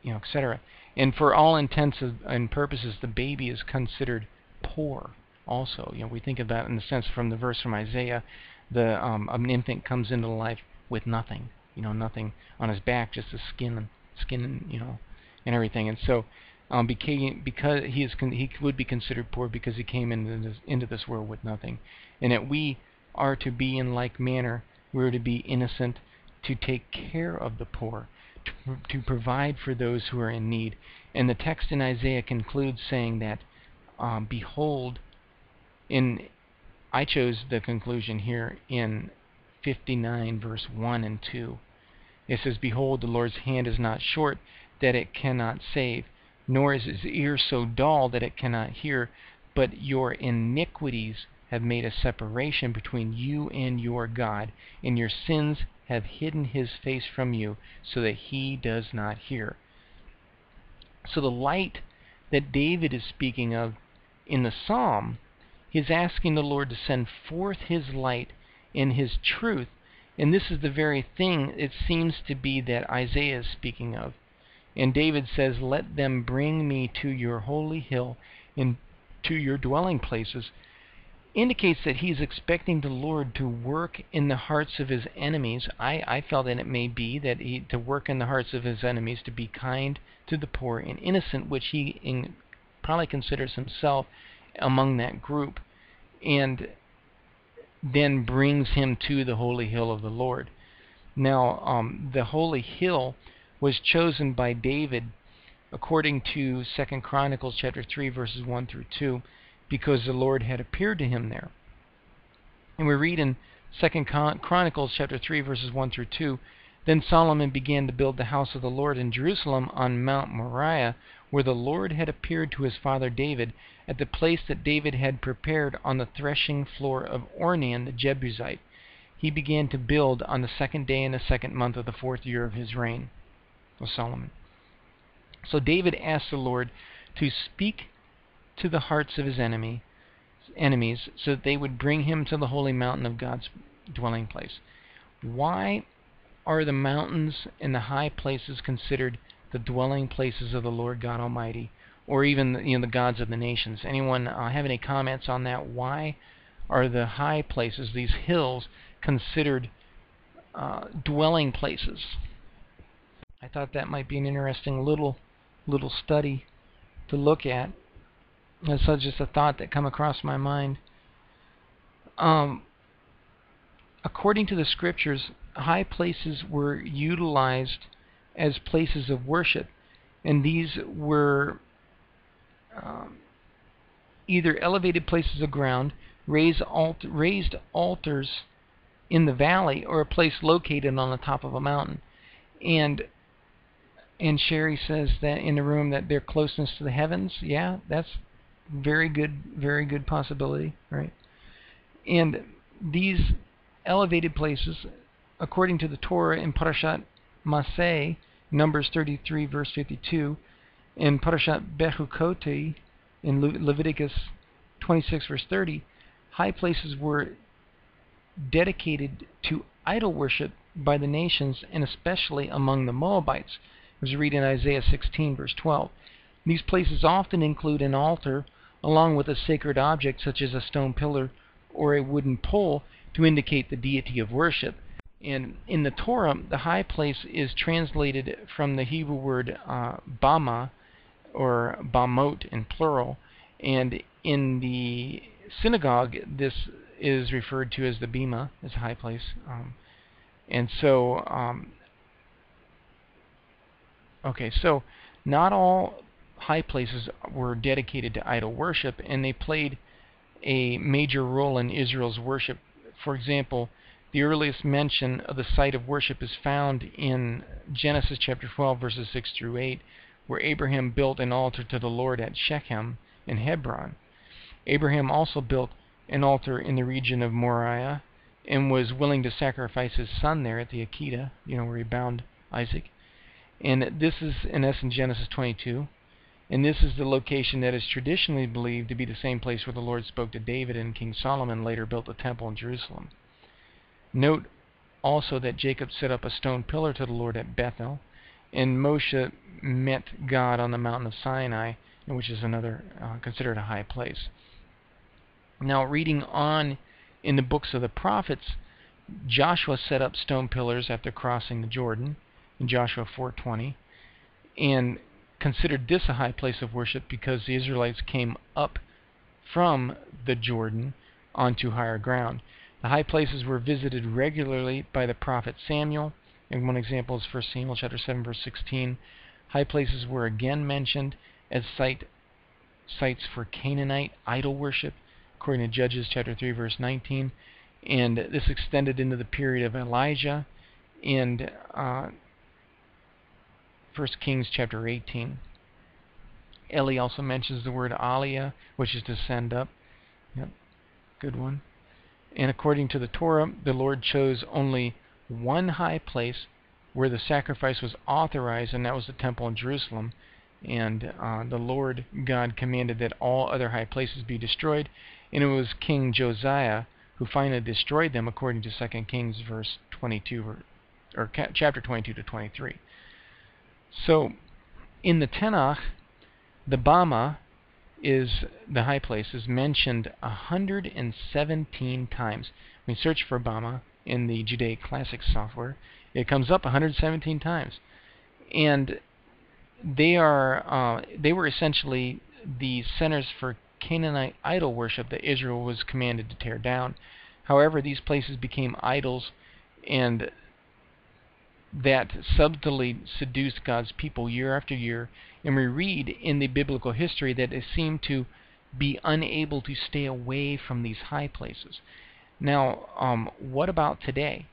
you know, etc. And for all intents and purposes, the baby is considered poor. Also, you know, we think of that in the sense from the verse from Isaiah, the um, an infant comes into life with nothing, you know, nothing on his back, just the skin, skin, you know, and everything. And so, um, became, because he is he would be considered poor because he came into this, into this world with nothing, and that we are to be in like manner. We are to be innocent, to take care of the poor, to, to provide for those who are in need. And the text in Isaiah concludes saying that, um, "Behold," in I chose the conclusion here in 59 verse 1 and 2. It says, Behold, the Lord's hand is not short that it cannot save, nor is his ear so dull that it cannot hear, but your iniquities have made a separation between you and your God, and your sins have hidden his face from you, so that he does not hear. So the light that David is speaking of in the psalm, he's asking the Lord to send forth his light and his truth. And this is the very thing it seems to be that Isaiah is speaking of. And David says, Let them bring me to your holy hill and to your dwelling places indicates that he's expecting the Lord to work in the hearts of his enemies. I, I felt that it may be that he to work in the hearts of his enemies, to be kind to the poor and innocent, which he in, probably considers himself among that group, and then brings him to the holy hill of the Lord. Now, um, the holy hill was chosen by David according to Second Chronicles chapter 3 verses 1 through 2 because the Lord had appeared to him there. And we read in Second Chronicles chapter 3 verses 1 through 2, then Solomon began to build the house of the Lord in Jerusalem on Mount Moriah, where the Lord had appeared to his father David, at the place that David had prepared on the threshing floor of Ornan the Jebusite. He began to build on the second day in the second month of the fourth year of his reign, of Solomon. So David asked the Lord to speak to the hearts of his enemy, enemies so that they would bring him to the holy mountain of God's dwelling place. Why are the mountains and the high places considered the dwelling places of the Lord God Almighty, or even you know the gods of the nations? Anyone uh, have any comments on that? Why are the high places, these hills, considered uh, dwelling places? I thought that might be an interesting little little study to look at. That's just a thought that come across my mind. Um, according to the scriptures, high places were utilized as places of worship, and these were um, either elevated places of ground, raised, alt- raised altars in the valley, or a place located on the top of a mountain. And and Sherry says that in the room that their closeness to the heavens, yeah, that's Very good, very good possibility, right? And these elevated places, according to the Torah in Parashat Maseh, Numbers 33, verse 52, and Parashat Behukoti in Le- Leviticus 26, verse 30, high places were dedicated to idol worship by the nations and especially among the Moabites. As we read in Isaiah 16, verse 12. These places often include an altar along with a sacred object such as a stone pillar or a wooden pole to indicate the deity of worship. And in the Torah, the high place is translated from the Hebrew word uh, bama or bamot in plural. And in the synagogue, this is referred to as the bima, as high place. Um, and so, um, okay, so not all high places were dedicated to idol worship, and they played a major role in Israel's worship. For example, the earliest mention of the site of worship is found in Genesis chapter 12, verses 6 through 8, where Abraham built an altar to the Lord at Shechem in Hebron. Abraham also built an altar in the region of Moriah and was willing to sacrifice his son there at the Akedah, you know, where he bound Isaac. And this is, in essence, Genesis 22. And this is the location that is traditionally believed to be the same place where the Lord spoke to David and King Solomon later built the temple in Jerusalem. Note also that Jacob set up a stone pillar to the Lord at Bethel, and Moshe met God on the mountain of Sinai, which is another uh, considered a high place. Now, reading on in the books of the prophets, Joshua set up stone pillars after crossing the Jordan in Joshua 4:20, and considered this a high place of worship because the Israelites came up from the Jordan onto higher ground. The high places were visited regularly by the prophet Samuel, and one example is 1 Samuel chapter 7 verse 16. High places were again mentioned as site, sites for Canaanite idol worship, according to Judges chapter 3 verse 19, and this extended into the period of Elijah and uh, 1 Kings chapter 18. Eli also mentions the word aliyah, which is to send up. Yep, good one. And according to the Torah, the Lord chose only one high place where the sacrifice was authorized, and that was the temple in Jerusalem. And uh, the Lord God commanded that all other high places be destroyed, and it was King Josiah who finally destroyed them, according to 2 Kings verse 22 or, or chapter 22 to 23. So, in the Tanakh, the Bama is the high place is mentioned 117 times. You search for Bama in the Judaic Classics software, it comes up 117 times, and they are uh, they were essentially the centers for Canaanite idol worship that Israel was commanded to tear down. However, these places became idols, and that subtly seduced God's people year after year. And we read in the biblical history that they seem to be unable to stay away from these high places. Now, um, what about today?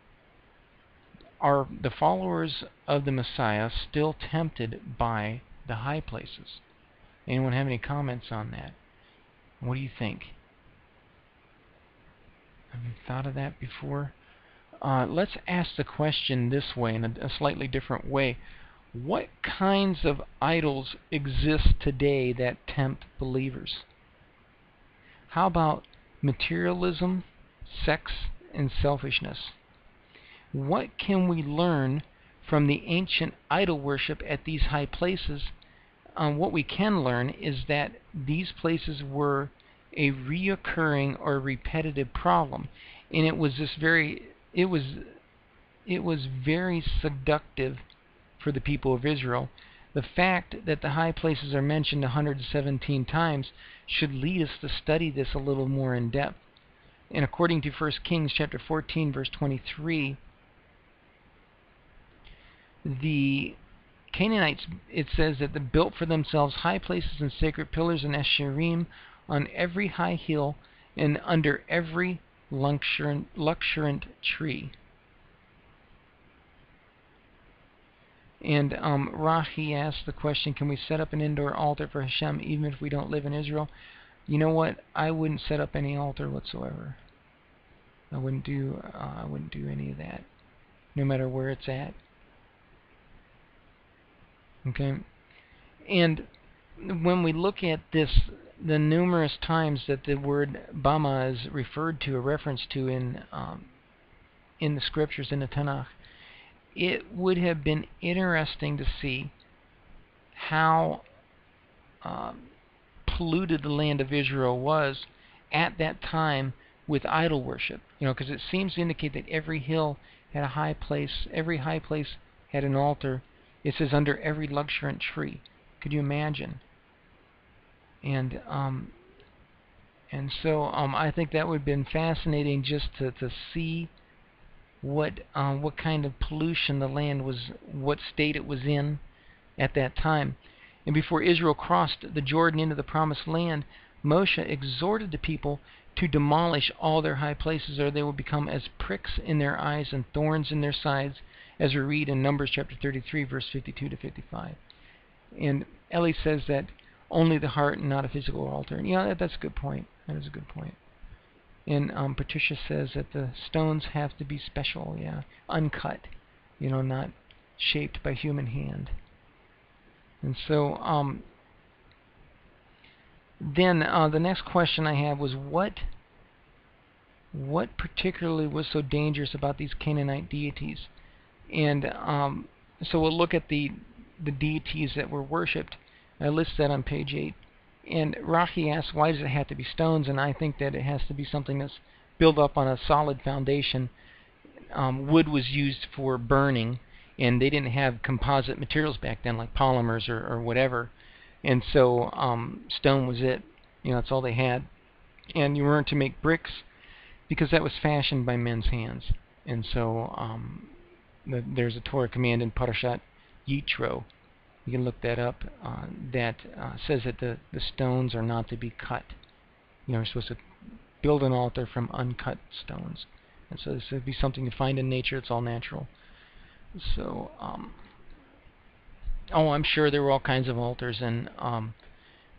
Are the followers of the Messiah still tempted by the high places? Anyone have any comments on that? What do you think? Have you thought of that before? Uh, let's ask the question this way, in a, a slightly different way. What kinds of idols exist today that tempt believers? How about materialism, sex, and selfishness? What can we learn from the ancient idol worship at these high places? Um, what we can learn is that these places were a reoccurring or repetitive problem, and it was this very it was it was very seductive for the people of Israel. The fact that the high places are mentioned 117 times should lead us to study this a little more in depth. And according to 1 Kings chapter 14 verse 23, the Canaanites, it says that they built for themselves high places and sacred pillars and asherim on every high hill and under every luxuriant, luxuriant tree. And um, Rahi asked the question, can we set up an indoor altar for Hashem even if we don't live in Israel? you know what? I wouldn't set up any altar whatsoever. I wouldn't do uh, I wouldn't do any of that, no matter where it's at. Okay, and when we look at this, the numerous times that the word Bama is referred to, a reference to in um, in the scriptures in the Tanakh, it would have been interesting to see how um, polluted the land of Israel was at that time with idol worship. You know, because it seems to indicate that every hill had a high place, every high place had an altar. It says under every luxuriant tree. Could you imagine? And um, and so um, I think that would have been fascinating just to, to see what um, what kind of pollution the land was, what state it was in at that time. And before Israel crossed the Jordan into the promised land, Moshe exhorted the people to demolish all their high places, or they will become as pricks in their eyes and thorns in their sides, as we read in Numbers chapter 33, verse 52 to 55. And Eli says that only the heart and not a physical altar. And yeah, that, that's a good point. That is a good point. And um, Patricia says that the stones have to be special, yeah, uncut, you know, not shaped by human hand. And so, um, then uh, the next question I have was what what particularly was so dangerous about these Canaanite deities? And um, so we'll look at the the deities that were worshipped. I list that on page eight. And Rahi asks, why does it have to be stones? And I think that it has to be something that's built up on a solid foundation. Um, wood was used for burning, and they didn't have composite materials back then like polymers or, or whatever and so um, stone was it. You know, that's all they had. And you weren't to make bricks because that was fashioned by men's hands. And so um, the, there's a Torah command in Parashat Yitro. You can look that up. Uh, that uh, says that the, the stones are not to be cut. You know, you're supposed to build an altar from uncut stones. And so this would be something you find in nature. It's all natural. So, um, oh, I'm sure there were all kinds of altars, and um,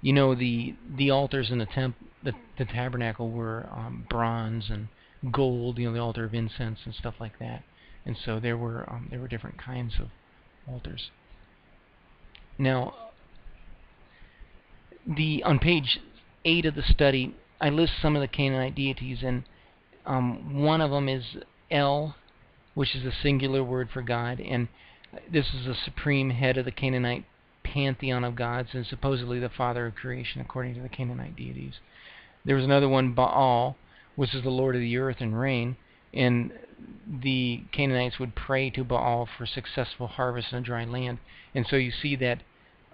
you know the the altars in the temp the, the tabernacle were um, bronze and gold, you know, the altar of incense and stuff like that. And so there were um, there were different kinds of altars. Now, the on page eight of the study, I list some of the Canaanite deities, and um, one of them is El, which is a singular word for God, and this is the supreme head of the Canaanite pantheon of gods and supposedly the father of creation according to the Canaanite deities. There was another one, Baal, which is the lord of the earth and rain, and the Canaanites would pray to Baal for successful harvest in a dry land. And so you see that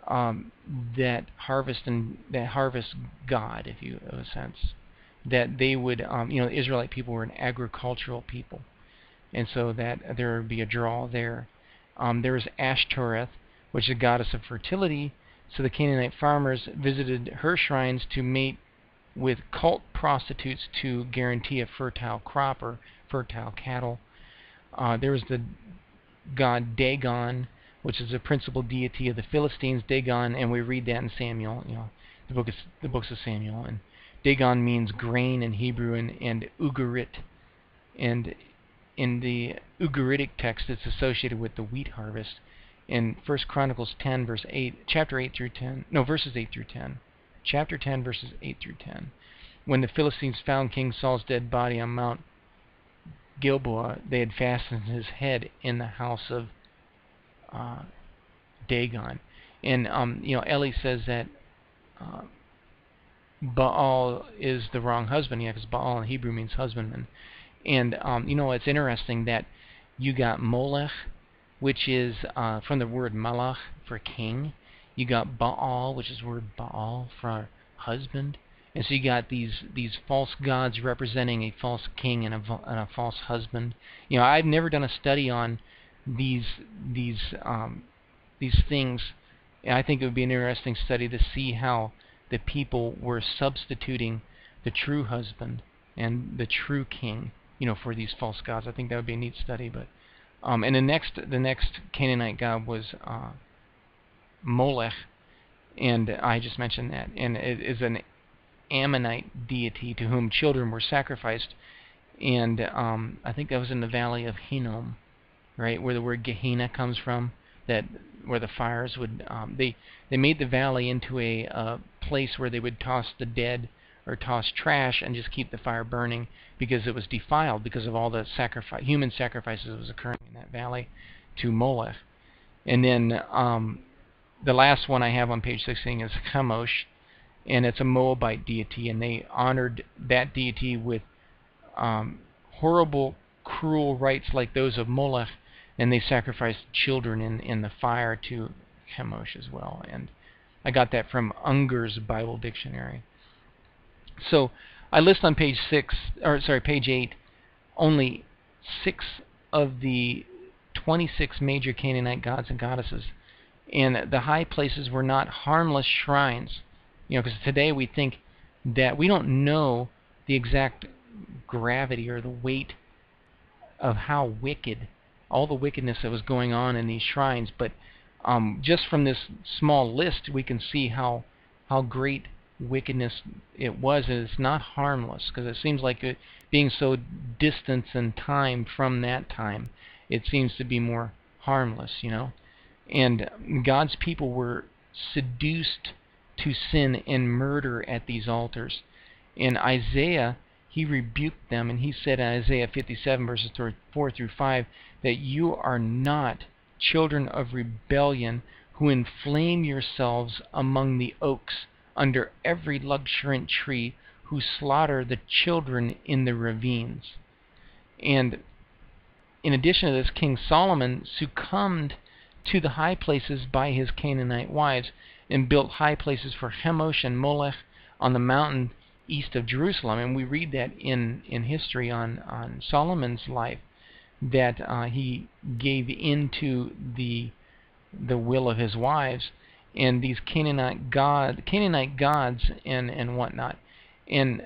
um, that harvest and that harvest god, if you have a sense, that they would, um, you know, the Israelite people were an agricultural people, and so that there would be a draw there. Um, there was Ashtoreth, which is a goddess of fertility. So the Canaanite farmers visited her shrines to mate with cult prostitutes to guarantee a fertile crop or fertile cattle. Uh, there was the god Dagon, which is the principal deity of the Philistines, Dagon, and we read that in Samuel, you know, the book of, the books of Samuel. And Dagon means grain in Hebrew and, and Ugarit. And in the Ugaritic text, it's associated with the wheat harvest. In 1 Chronicles 10, verse 8, chapter 8 through 10, no, verses 8 through 10. Chapter 10, verses 8 through 10. When the Philistines found King Saul's dead body on Mount Gilboa, they had fastened his head in the house of uh, Dagon. And, um, you know, Eli says that uh, Baal is the wrong husband. Yeah, because Baal in Hebrew means husbandman. And um, you know, it's interesting that you got Molech, which is uh, from the word Malach for king. You got Baal, which is the word Baal for husband. And so you got these these false gods representing a false king and a, and a false husband. You know, I've never done a study on these these um, these things. And I think it would be an interesting study to see how the people were substituting the true husband and the true king you know, for these false gods. I think that would be a neat study. But um, and the next the next Canaanite god was uh, Molech, and I just mentioned that, and it is an Ammonite deity to whom children were sacrificed, and um, I think that was in the valley of Hinnom, right, where the word Gehenna comes from. That where the fires would um, they they made the valley into a uh, place where they would toss the dead or toss trash and just keep the fire burning because it was defiled because of all the sacrifice human sacrifices that was occurring in that valley to Molech. And then um, the last one I have on page 16 is Chemosh, and it's a Moabite deity, and they honored that deity with um, horrible, cruel rites like those of Molech, and they sacrificed children in, in the fire to Chemosh as well. And I got that from Unger's Bible Dictionary. So I list on page six, or sorry, page eight, only six of the 26 major Canaanite gods and goddesses. And the high places were not harmless shrines. You know, because today we think that we don't know the exact gravity or the weight of how wicked, all the wickedness that was going on in these shrines. But um, just from this small list, we can see how how great wickedness it was, and it's not harmless because it seems like it being so distant in time from that time it seems to be more harmless, you know. And God's people were seduced to sin and murder at these altars. In Isaiah, he rebuked them, and he said in Isaiah 57, verses 4 through 5, that you are not children of rebellion who inflame yourselves among the oaks under every luxuriant tree, who slaughter the children in the ravines. And in addition to this, King Solomon succumbed to the high places by his Canaanite wives and built high places for Chemosh and Molech on the mountain east of Jerusalem. And we read that in, in history on, on Solomon's life that uh, he gave into the the will of his wives and these Canaanite god Canaanite gods and and whatnot. And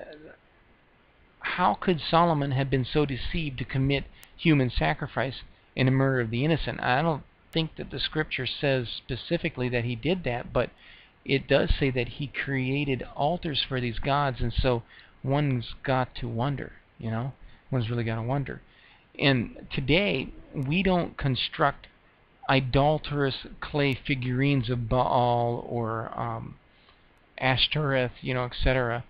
how could Solomon have been so deceived to commit human sacrifice and the murder of the innocent. I don't think that the scripture says specifically that he did that, but it does say that he created altars for these gods, and so one's got to wonder, you know? One's really got to wonder. And today, we don't construct idolatrous clay figurines of Baal or um, Ashtoreth, you know, etc.,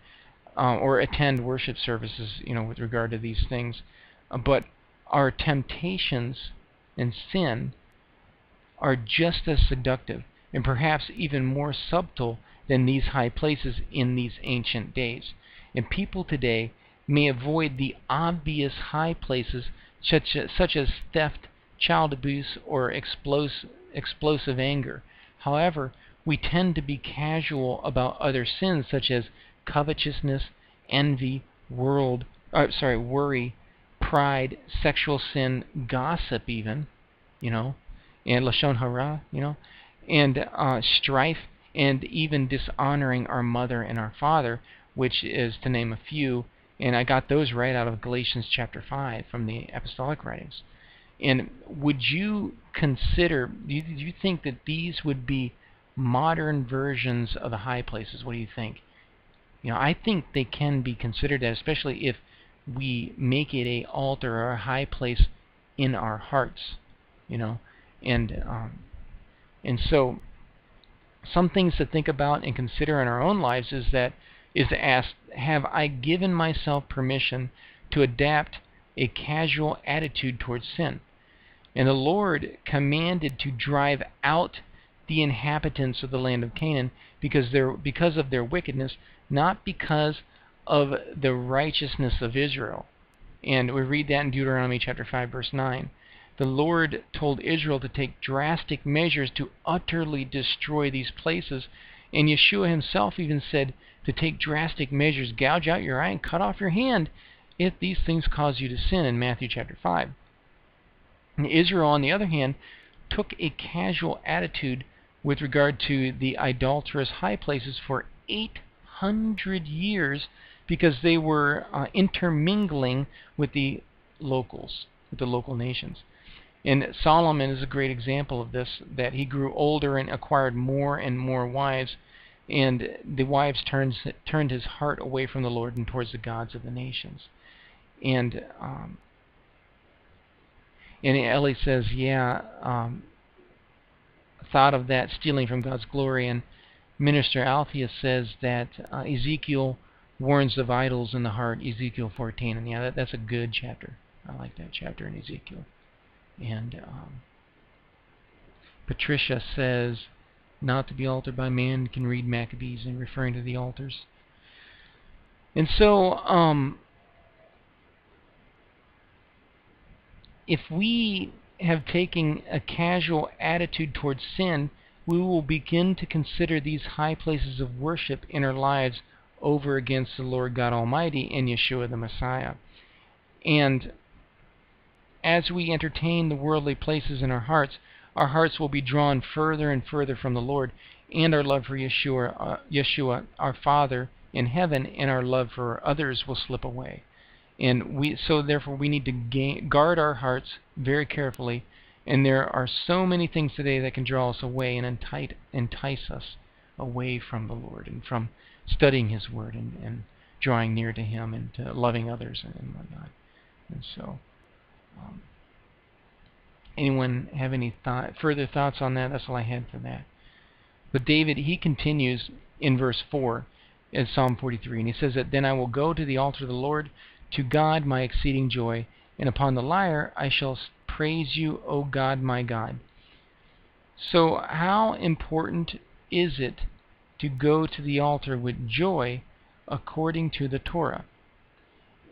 uh, or attend worship services, you know, with regard to these things. Uh, but our temptations and sin are just as seductive and perhaps even more subtle than these high places in these ancient days. And people today may avoid the obvious high places such as, such as theft, child abuse, or explosive, explosive anger. However, we tend to be casual about other sins such as covetousness, envy, world, uh, sorry, worry, pride, sexual sin, gossip, even, you know, and lashon hara, you know, and uh, strife, and even dishonoring our mother and our father, which is to name a few. And I got those right out of Galatians chapter five from the apostolic writings. And would you consider? Do you, do you think that these would be modern versions of the high places? What do you think? You know, I think they can be considered that, especially if we make it a altar or a high place in our hearts, you know, and um, and so some things to think about and consider in our own lives is that is to ask, have I given myself permission to adapt a casual attitude towards sin? And the Lord commanded to drive out the inhabitants of the land of Canaan because their because of their wickedness, not because of the righteousness of Israel. And we read that in Deuteronomy chapter 5 verse 9. The Lord told Israel to take drastic measures to utterly destroy these places, and Yeshua himself even said to take drastic measures, gouge out your eye and cut off your hand if these things cause you to sin in Matthew chapter 5. And Israel, on the other hand, took a casual attitude with regard to the idolatrous high places for 800 years because they were uh, intermingling with the locals, with the local nations. And Solomon is a great example of this, that he grew older and acquired more and more wives. and the wives turns turned his heart away from the Lord and towards the gods of the nations. And um, and Ellie says, yeah, um, thought of that stealing from God's glory. And Minister Althea says that uh, Ezekiel warns of idols in the heart, Ezekiel 14. And yeah, that, that's a good chapter. I like that chapter in Ezekiel. And um, Patricia says, not to be altered by man, can read Maccabees and referring to the altars. And so, um, if we have taken a casual attitude towards sin, we will begin to consider these high places of worship in our lives over against the Lord God Almighty and Yeshua the Messiah. And as we entertain the worldly places in our hearts, our hearts will be drawn further and further from the Lord, and our love for Yeshua, uh, Yeshua, our Father in heaven, and our love for others will slip away. And we, so therefore, we need to guard our hearts very carefully. And there are so many things today that can draw us away and entice, entice us away from the Lord and from studying His Word and, and drawing near to Him and to loving others and, and whatnot. And so, um, anyone have any thought, further thoughts on that? That's all I had for that. But David, he continues in verse 4 in Psalm 43, and he says that, Then I will go to the altar of the Lord to God my exceeding joy, and upon the lyre I shall praise you, O God my God. So, how important is it to go to the altar with joy according to the Torah?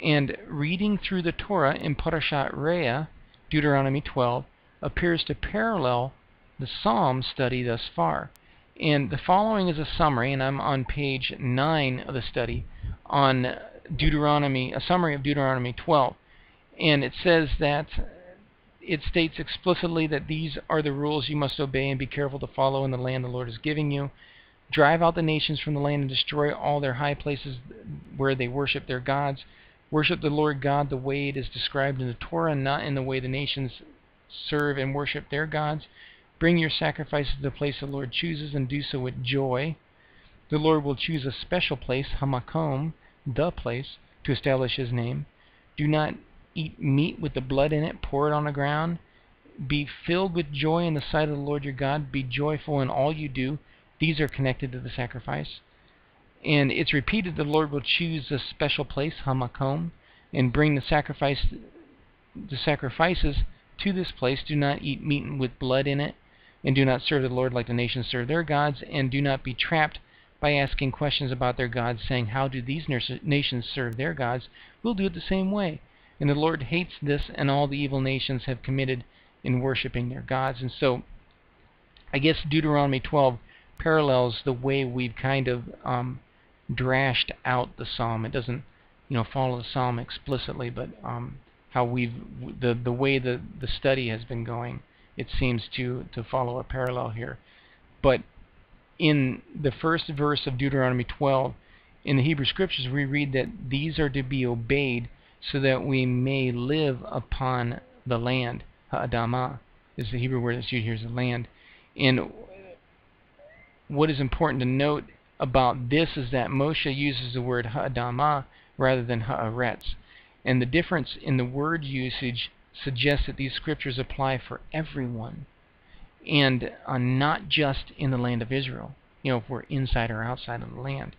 And reading through the Torah in Parashat Re'ah, Deuteronomy 12, appears to parallel the Psalm study thus far. And the following is a summary, and I'm on page 9 of the study, on Deuteronomy, a summary of Deuteronomy 12. And it says that it states explicitly that these are the rules you must obey and be careful to follow in the land the Lord is giving you. Drive out the nations from the land and destroy all their high places where they worship their gods. Worship the Lord God the way it is described in the Torah, not in the way the nations serve and worship their gods. Bring your sacrifices to the place the Lord chooses and do so with joy. The Lord will choose a special place, Hamakom, the place, to establish his name. Do not eat meat with the blood in it, pour it on the ground. Be filled with joy in the sight of the Lord your God. Be joyful in all you do. These are connected to the sacrifice. And it's repeated the Lord will choose a special place, Hamakom, and bring the sacrifice the sacrifices to this place. Do not eat meat with blood in it, and do not serve the Lord like the nations serve their gods, and do not be trapped by asking questions about their gods, saying, How do these nations serve their gods? We'll do it the same way. And the Lord hates this and all the evil nations have committed in worshiping their gods. And so, I guess Deuteronomy 12 parallels the way we've kind of um, drashed out the psalm. It doesn't, you know, follow the psalm explicitly, but um, how we've the the way the the study has been going, it seems to to follow a parallel here. But in the first verse of Deuteronomy 12, in the Hebrew Scriptures, we read that these are to be obeyed so that we may live upon the land. Ha'adamah is the Hebrew word that's used here as the land. And what is important to note about this is that Moshe uses the word ha'adamah rather than ha'aretz. And the difference in the word usage suggests that these scriptures apply for everyone and uh, not just in the land of Israel, you know, if we're inside or outside of the land.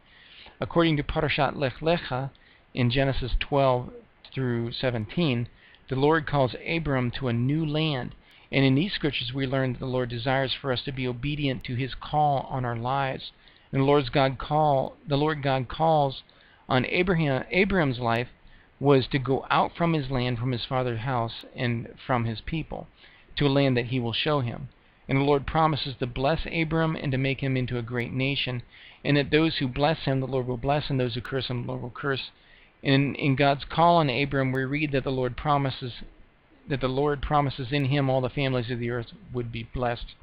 According to Parashat Lech Lecha in Genesis 12 through 17, the Lord calls Abram to a new land. And in these scriptures, we learn that the Lord desires for us to be obedient to His call on our lives. And the Lord's God call, the Lord God calls on Abraham, Abraham's life was to go out from his land, from his father's house, and from his people, to a land that He will show him. And the Lord promises to bless Abram and to make him into a great nation, and that those who bless him, the Lord will bless, and those who curse him, the Lord will curse. And in, in God's call on Abram, we read that the Lord promises that the Lord promises in him all the families of the earth would be blessed.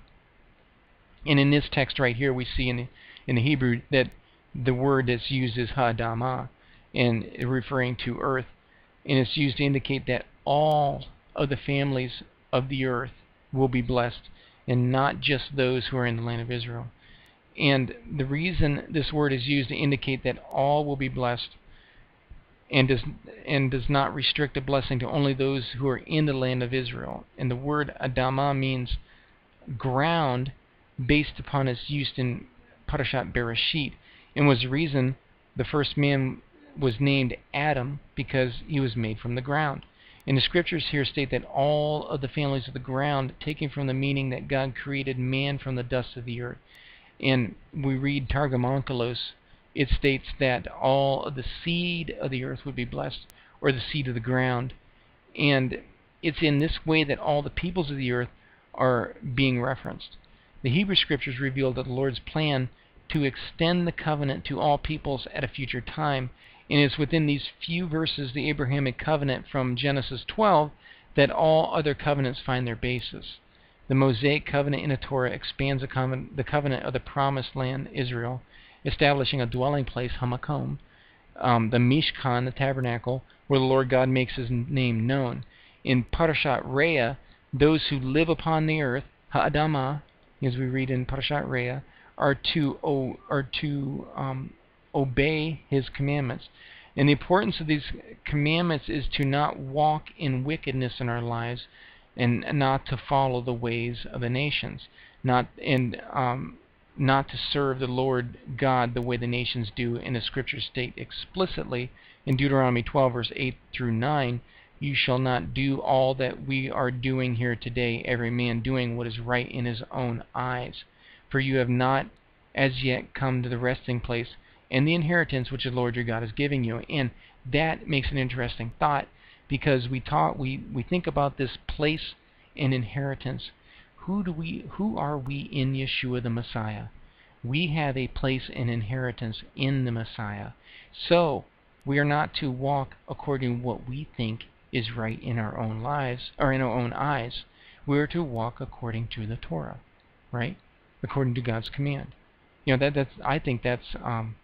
And in this text right here, we see in in the Hebrew that the word that's used is ha'adamah, and referring to earth, and it's used to indicate that all of the families of the earth will be blessed and not just those who are in the land of Israel. And the reason this word is used to indicate that all will be blessed and does and does not restrict a blessing to only those who are in the land of Israel. And the word Adama means ground based upon its use in Parashat Bereshit and was the reason the first man was named Adam because he was made from the ground. And the scriptures here state that all of the families of the ground, taken from the meaning that God created man from the dust of the earth. And we read Targum Onkelos, it states that all of the seed of the earth would be blessed, or the seed of the ground. And it's in this way that all the peoples of the earth are being referenced. The Hebrew scriptures reveal that the Lord's plan to extend the covenant to all peoples at a future time, and it's within these few verses, the Abrahamic covenant from Genesis 12, that all other covenants find their basis. The Mosaic covenant in the Torah expands the covenant, the covenant of the promised land, Israel, establishing a dwelling place, Hamakom, um, the Mishkan, the tabernacle, where the Lord God makes his name known. In Parashat Reah, those who live upon the earth, Ha'adamah, as we read in Parashat Reah, are to, o, are to um, obey his commandments. And the importance of these commandments is to not walk in wickedness in our lives, and not to follow the ways of the nations, not and um, not to serve the Lord God the way the nations do. In the scriptures state explicitly in Deuteronomy 12 verse 8 through 9, you shall not do all that we are doing here today, every man doing what is right in his own eyes. For you have not as yet come to the resting place and the inheritance which the Lord your God is giving you. And that makes an interesting thought because we talk we, we think about this place and inheritance. Who do we who are we in Yeshua the Messiah? We have a place and inheritance in the Messiah. So we are not to walk according to what we think is right in our own lives or in our own eyes. We are to walk according to the Torah, right? According to God's command. You know that that's I think that's um,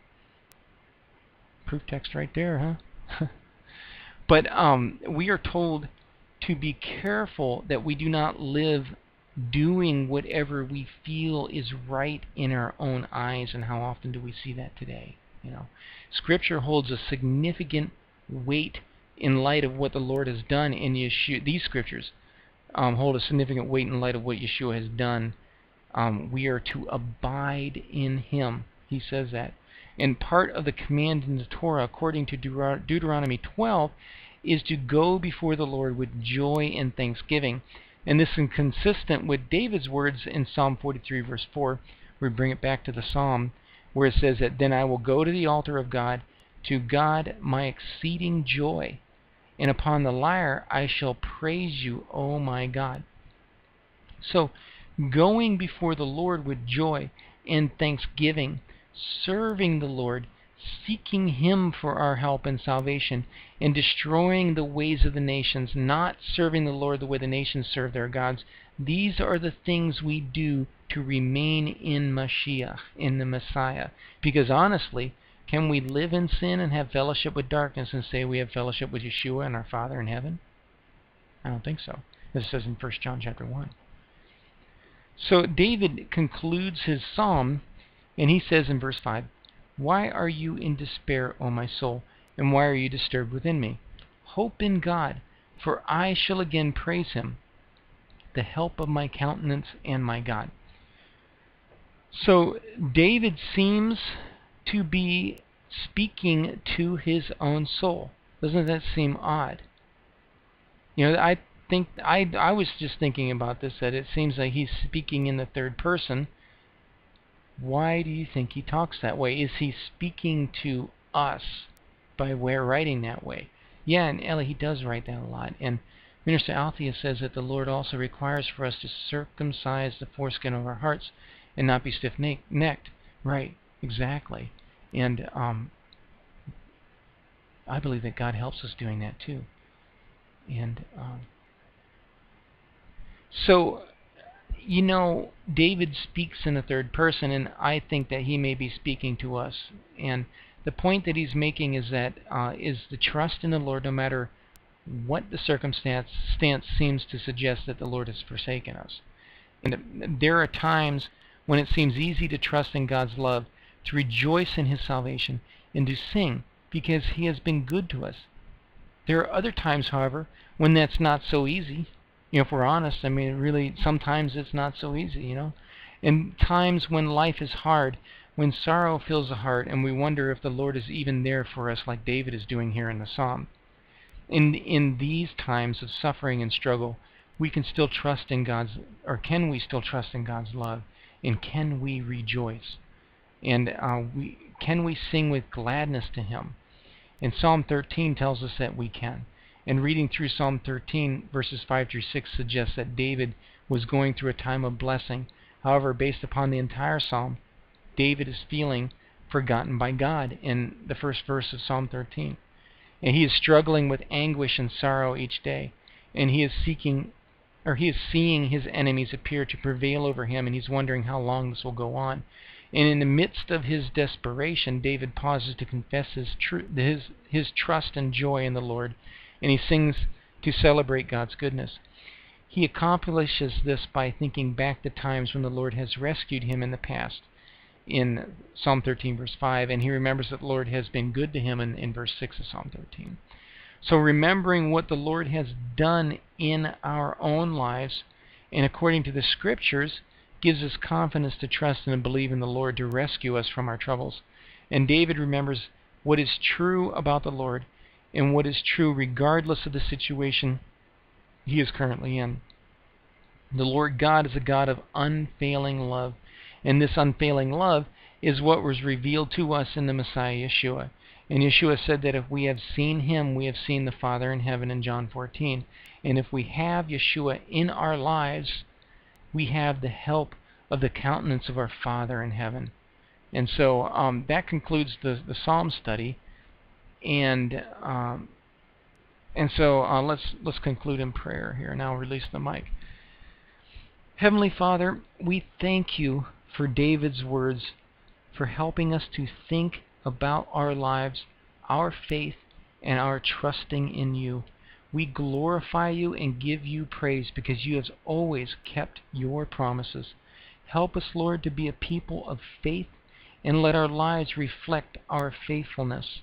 proof text right there, huh? But um, we are told to be careful that we do not live doing whatever we feel is right in our own eyes. And how often do we see that today? You know, Scripture holds a significant weight in light of what the Lord has done in Yeshua. These scriptures um, hold a significant weight in light of what Yeshua has done. Um, we are to abide in Him. He says that. And part of the command in the Torah, according to Deuteronomy 12, is to go before the Lord with joy and thanksgiving. And this is consistent with David's words in Psalm 43, verse 4. We bring it back to the Psalm, where it says that, Then I will go to the altar of God, to God my exceeding joy, and upon the lyre I shall praise you, O my God. So, going before the Lord with joy and thanksgiving, serving the Lord, seeking Him for our help and salvation, and destroying the ways of the nations, not serving the Lord the way the nations serve their gods. These are the things we do to remain in Mashiach, in the Messiah. Because honestly, can we live in sin and have fellowship with darkness and say we have fellowship with Yeshua and our Father in heaven? I don't think so. It says in 1 John chapter 1. So David concludes his psalm, and he says in verse 5, why are you in despair, O my soul, and why are you disturbed within me? Hope in God, for I shall again praise him, the help of my countenance and my God. So David seems to be speaking to his own soul. Doesn't that seem odd? You know, I think I I was just thinking about this that it seems like he's speaking in the third person why do you think he talks that way? Is he speaking to us by way of writing that way? Yeah, and Ellie, he does write that a lot. And Minister Althea says that the Lord also requires for us to circumcise the foreskin of our hearts and not be stiff necked. Right, exactly. And um, I believe that God helps us doing that too. And um, so you know, David speaks in the third person, and I think that he may be speaking to us. And the point that he's making is that uh, is the trust in the Lord, no matter what the circumstance stance seems to suggest that the Lord has forsaken us. And there are times when it seems easy to trust in God's love, to rejoice in His salvation, and to sing because He has been good to us. There are other times, however, when that's not so easy. You know, if we're honest, I mean, really, sometimes it's not so easy, you know. And times when life is hard, when sorrow fills the heart, and we wonder if the Lord is even there for us, like David is doing here in the psalm. In in these times of suffering and struggle, we can still trust in God's, or can we still trust in God's love, and can we rejoice, and uh, we can we sing with gladness to Him? And Psalm 13 tells us that we can. And reading through Psalm 13, verses 5 through 6, suggests that David was going through a time of blessing. However, based upon the entire psalm, David is feeling forgotten by God in the first verse of Psalm 13. And he is struggling with anguish and sorrow each day. And he is seeking, or he is seeing his enemies appear to prevail over him, and he's wondering how long this will go on. And in the midst of his desperation, David pauses to confess his, tr- his, his trust and joy in the Lord, and he sings to celebrate God's goodness. He accomplishes this by thinking back to times when the Lord has rescued him in the past in Psalm 13, verse 5, and he remembers that the Lord has been good to him in, in verse 6 of Psalm 13. So, remembering what the Lord has done in our own lives, and according to the Scriptures, gives us confidence to trust and believe in the Lord to rescue us from our troubles. And David remembers what is true about the Lord and what is true regardless of the situation he is currently in. The Lord God is a God of unfailing love, and this unfailing love is what was revealed to us in the Messiah Yeshua. And Yeshua said that if we have seen him, we have seen the Father in heaven in John 14. And if we have Yeshua in our lives, we have the help of the countenance of our Father in heaven. And so um, that concludes the, the Psalm study. And um, and so uh, let's let's conclude in prayer here. Now release the mic. Heavenly Father, we thank you for David's words, for helping us to think about our lives, our faith, and our trusting in you. We glorify you and give you praise because you have always kept your promises. Help us, Lord, to be a people of faith and let our lives reflect our faithfulness.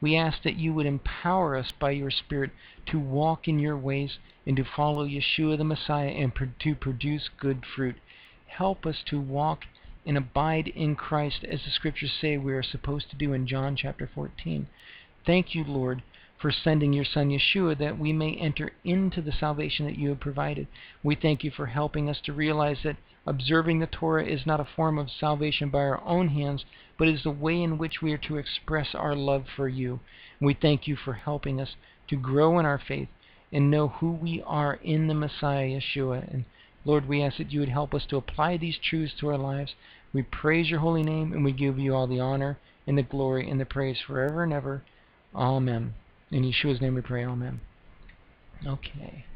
We ask that you would empower us by your Spirit to walk in your ways and to follow Yeshua the Messiah and to produce good fruit. Help us to walk and abide in Christ as the scriptures say we are supposed to do in John chapter 14. Thank you, Lord, for sending your Son Yeshua that we may enter into the salvation that you have provided. We thank you for helping us to realize that observing the Torah is not a form of salvation by our own hands, but is the way in which we are to express our love for you. We thank you for helping us to grow in our faith and know who we are in the Messiah Yeshua. And Lord, we ask that you would help us to apply these truths to our lives. We praise your holy name and we give you all the honor and the glory and the praise forever and ever. Amen. In Yeshua's name we pray, Amen. Okay.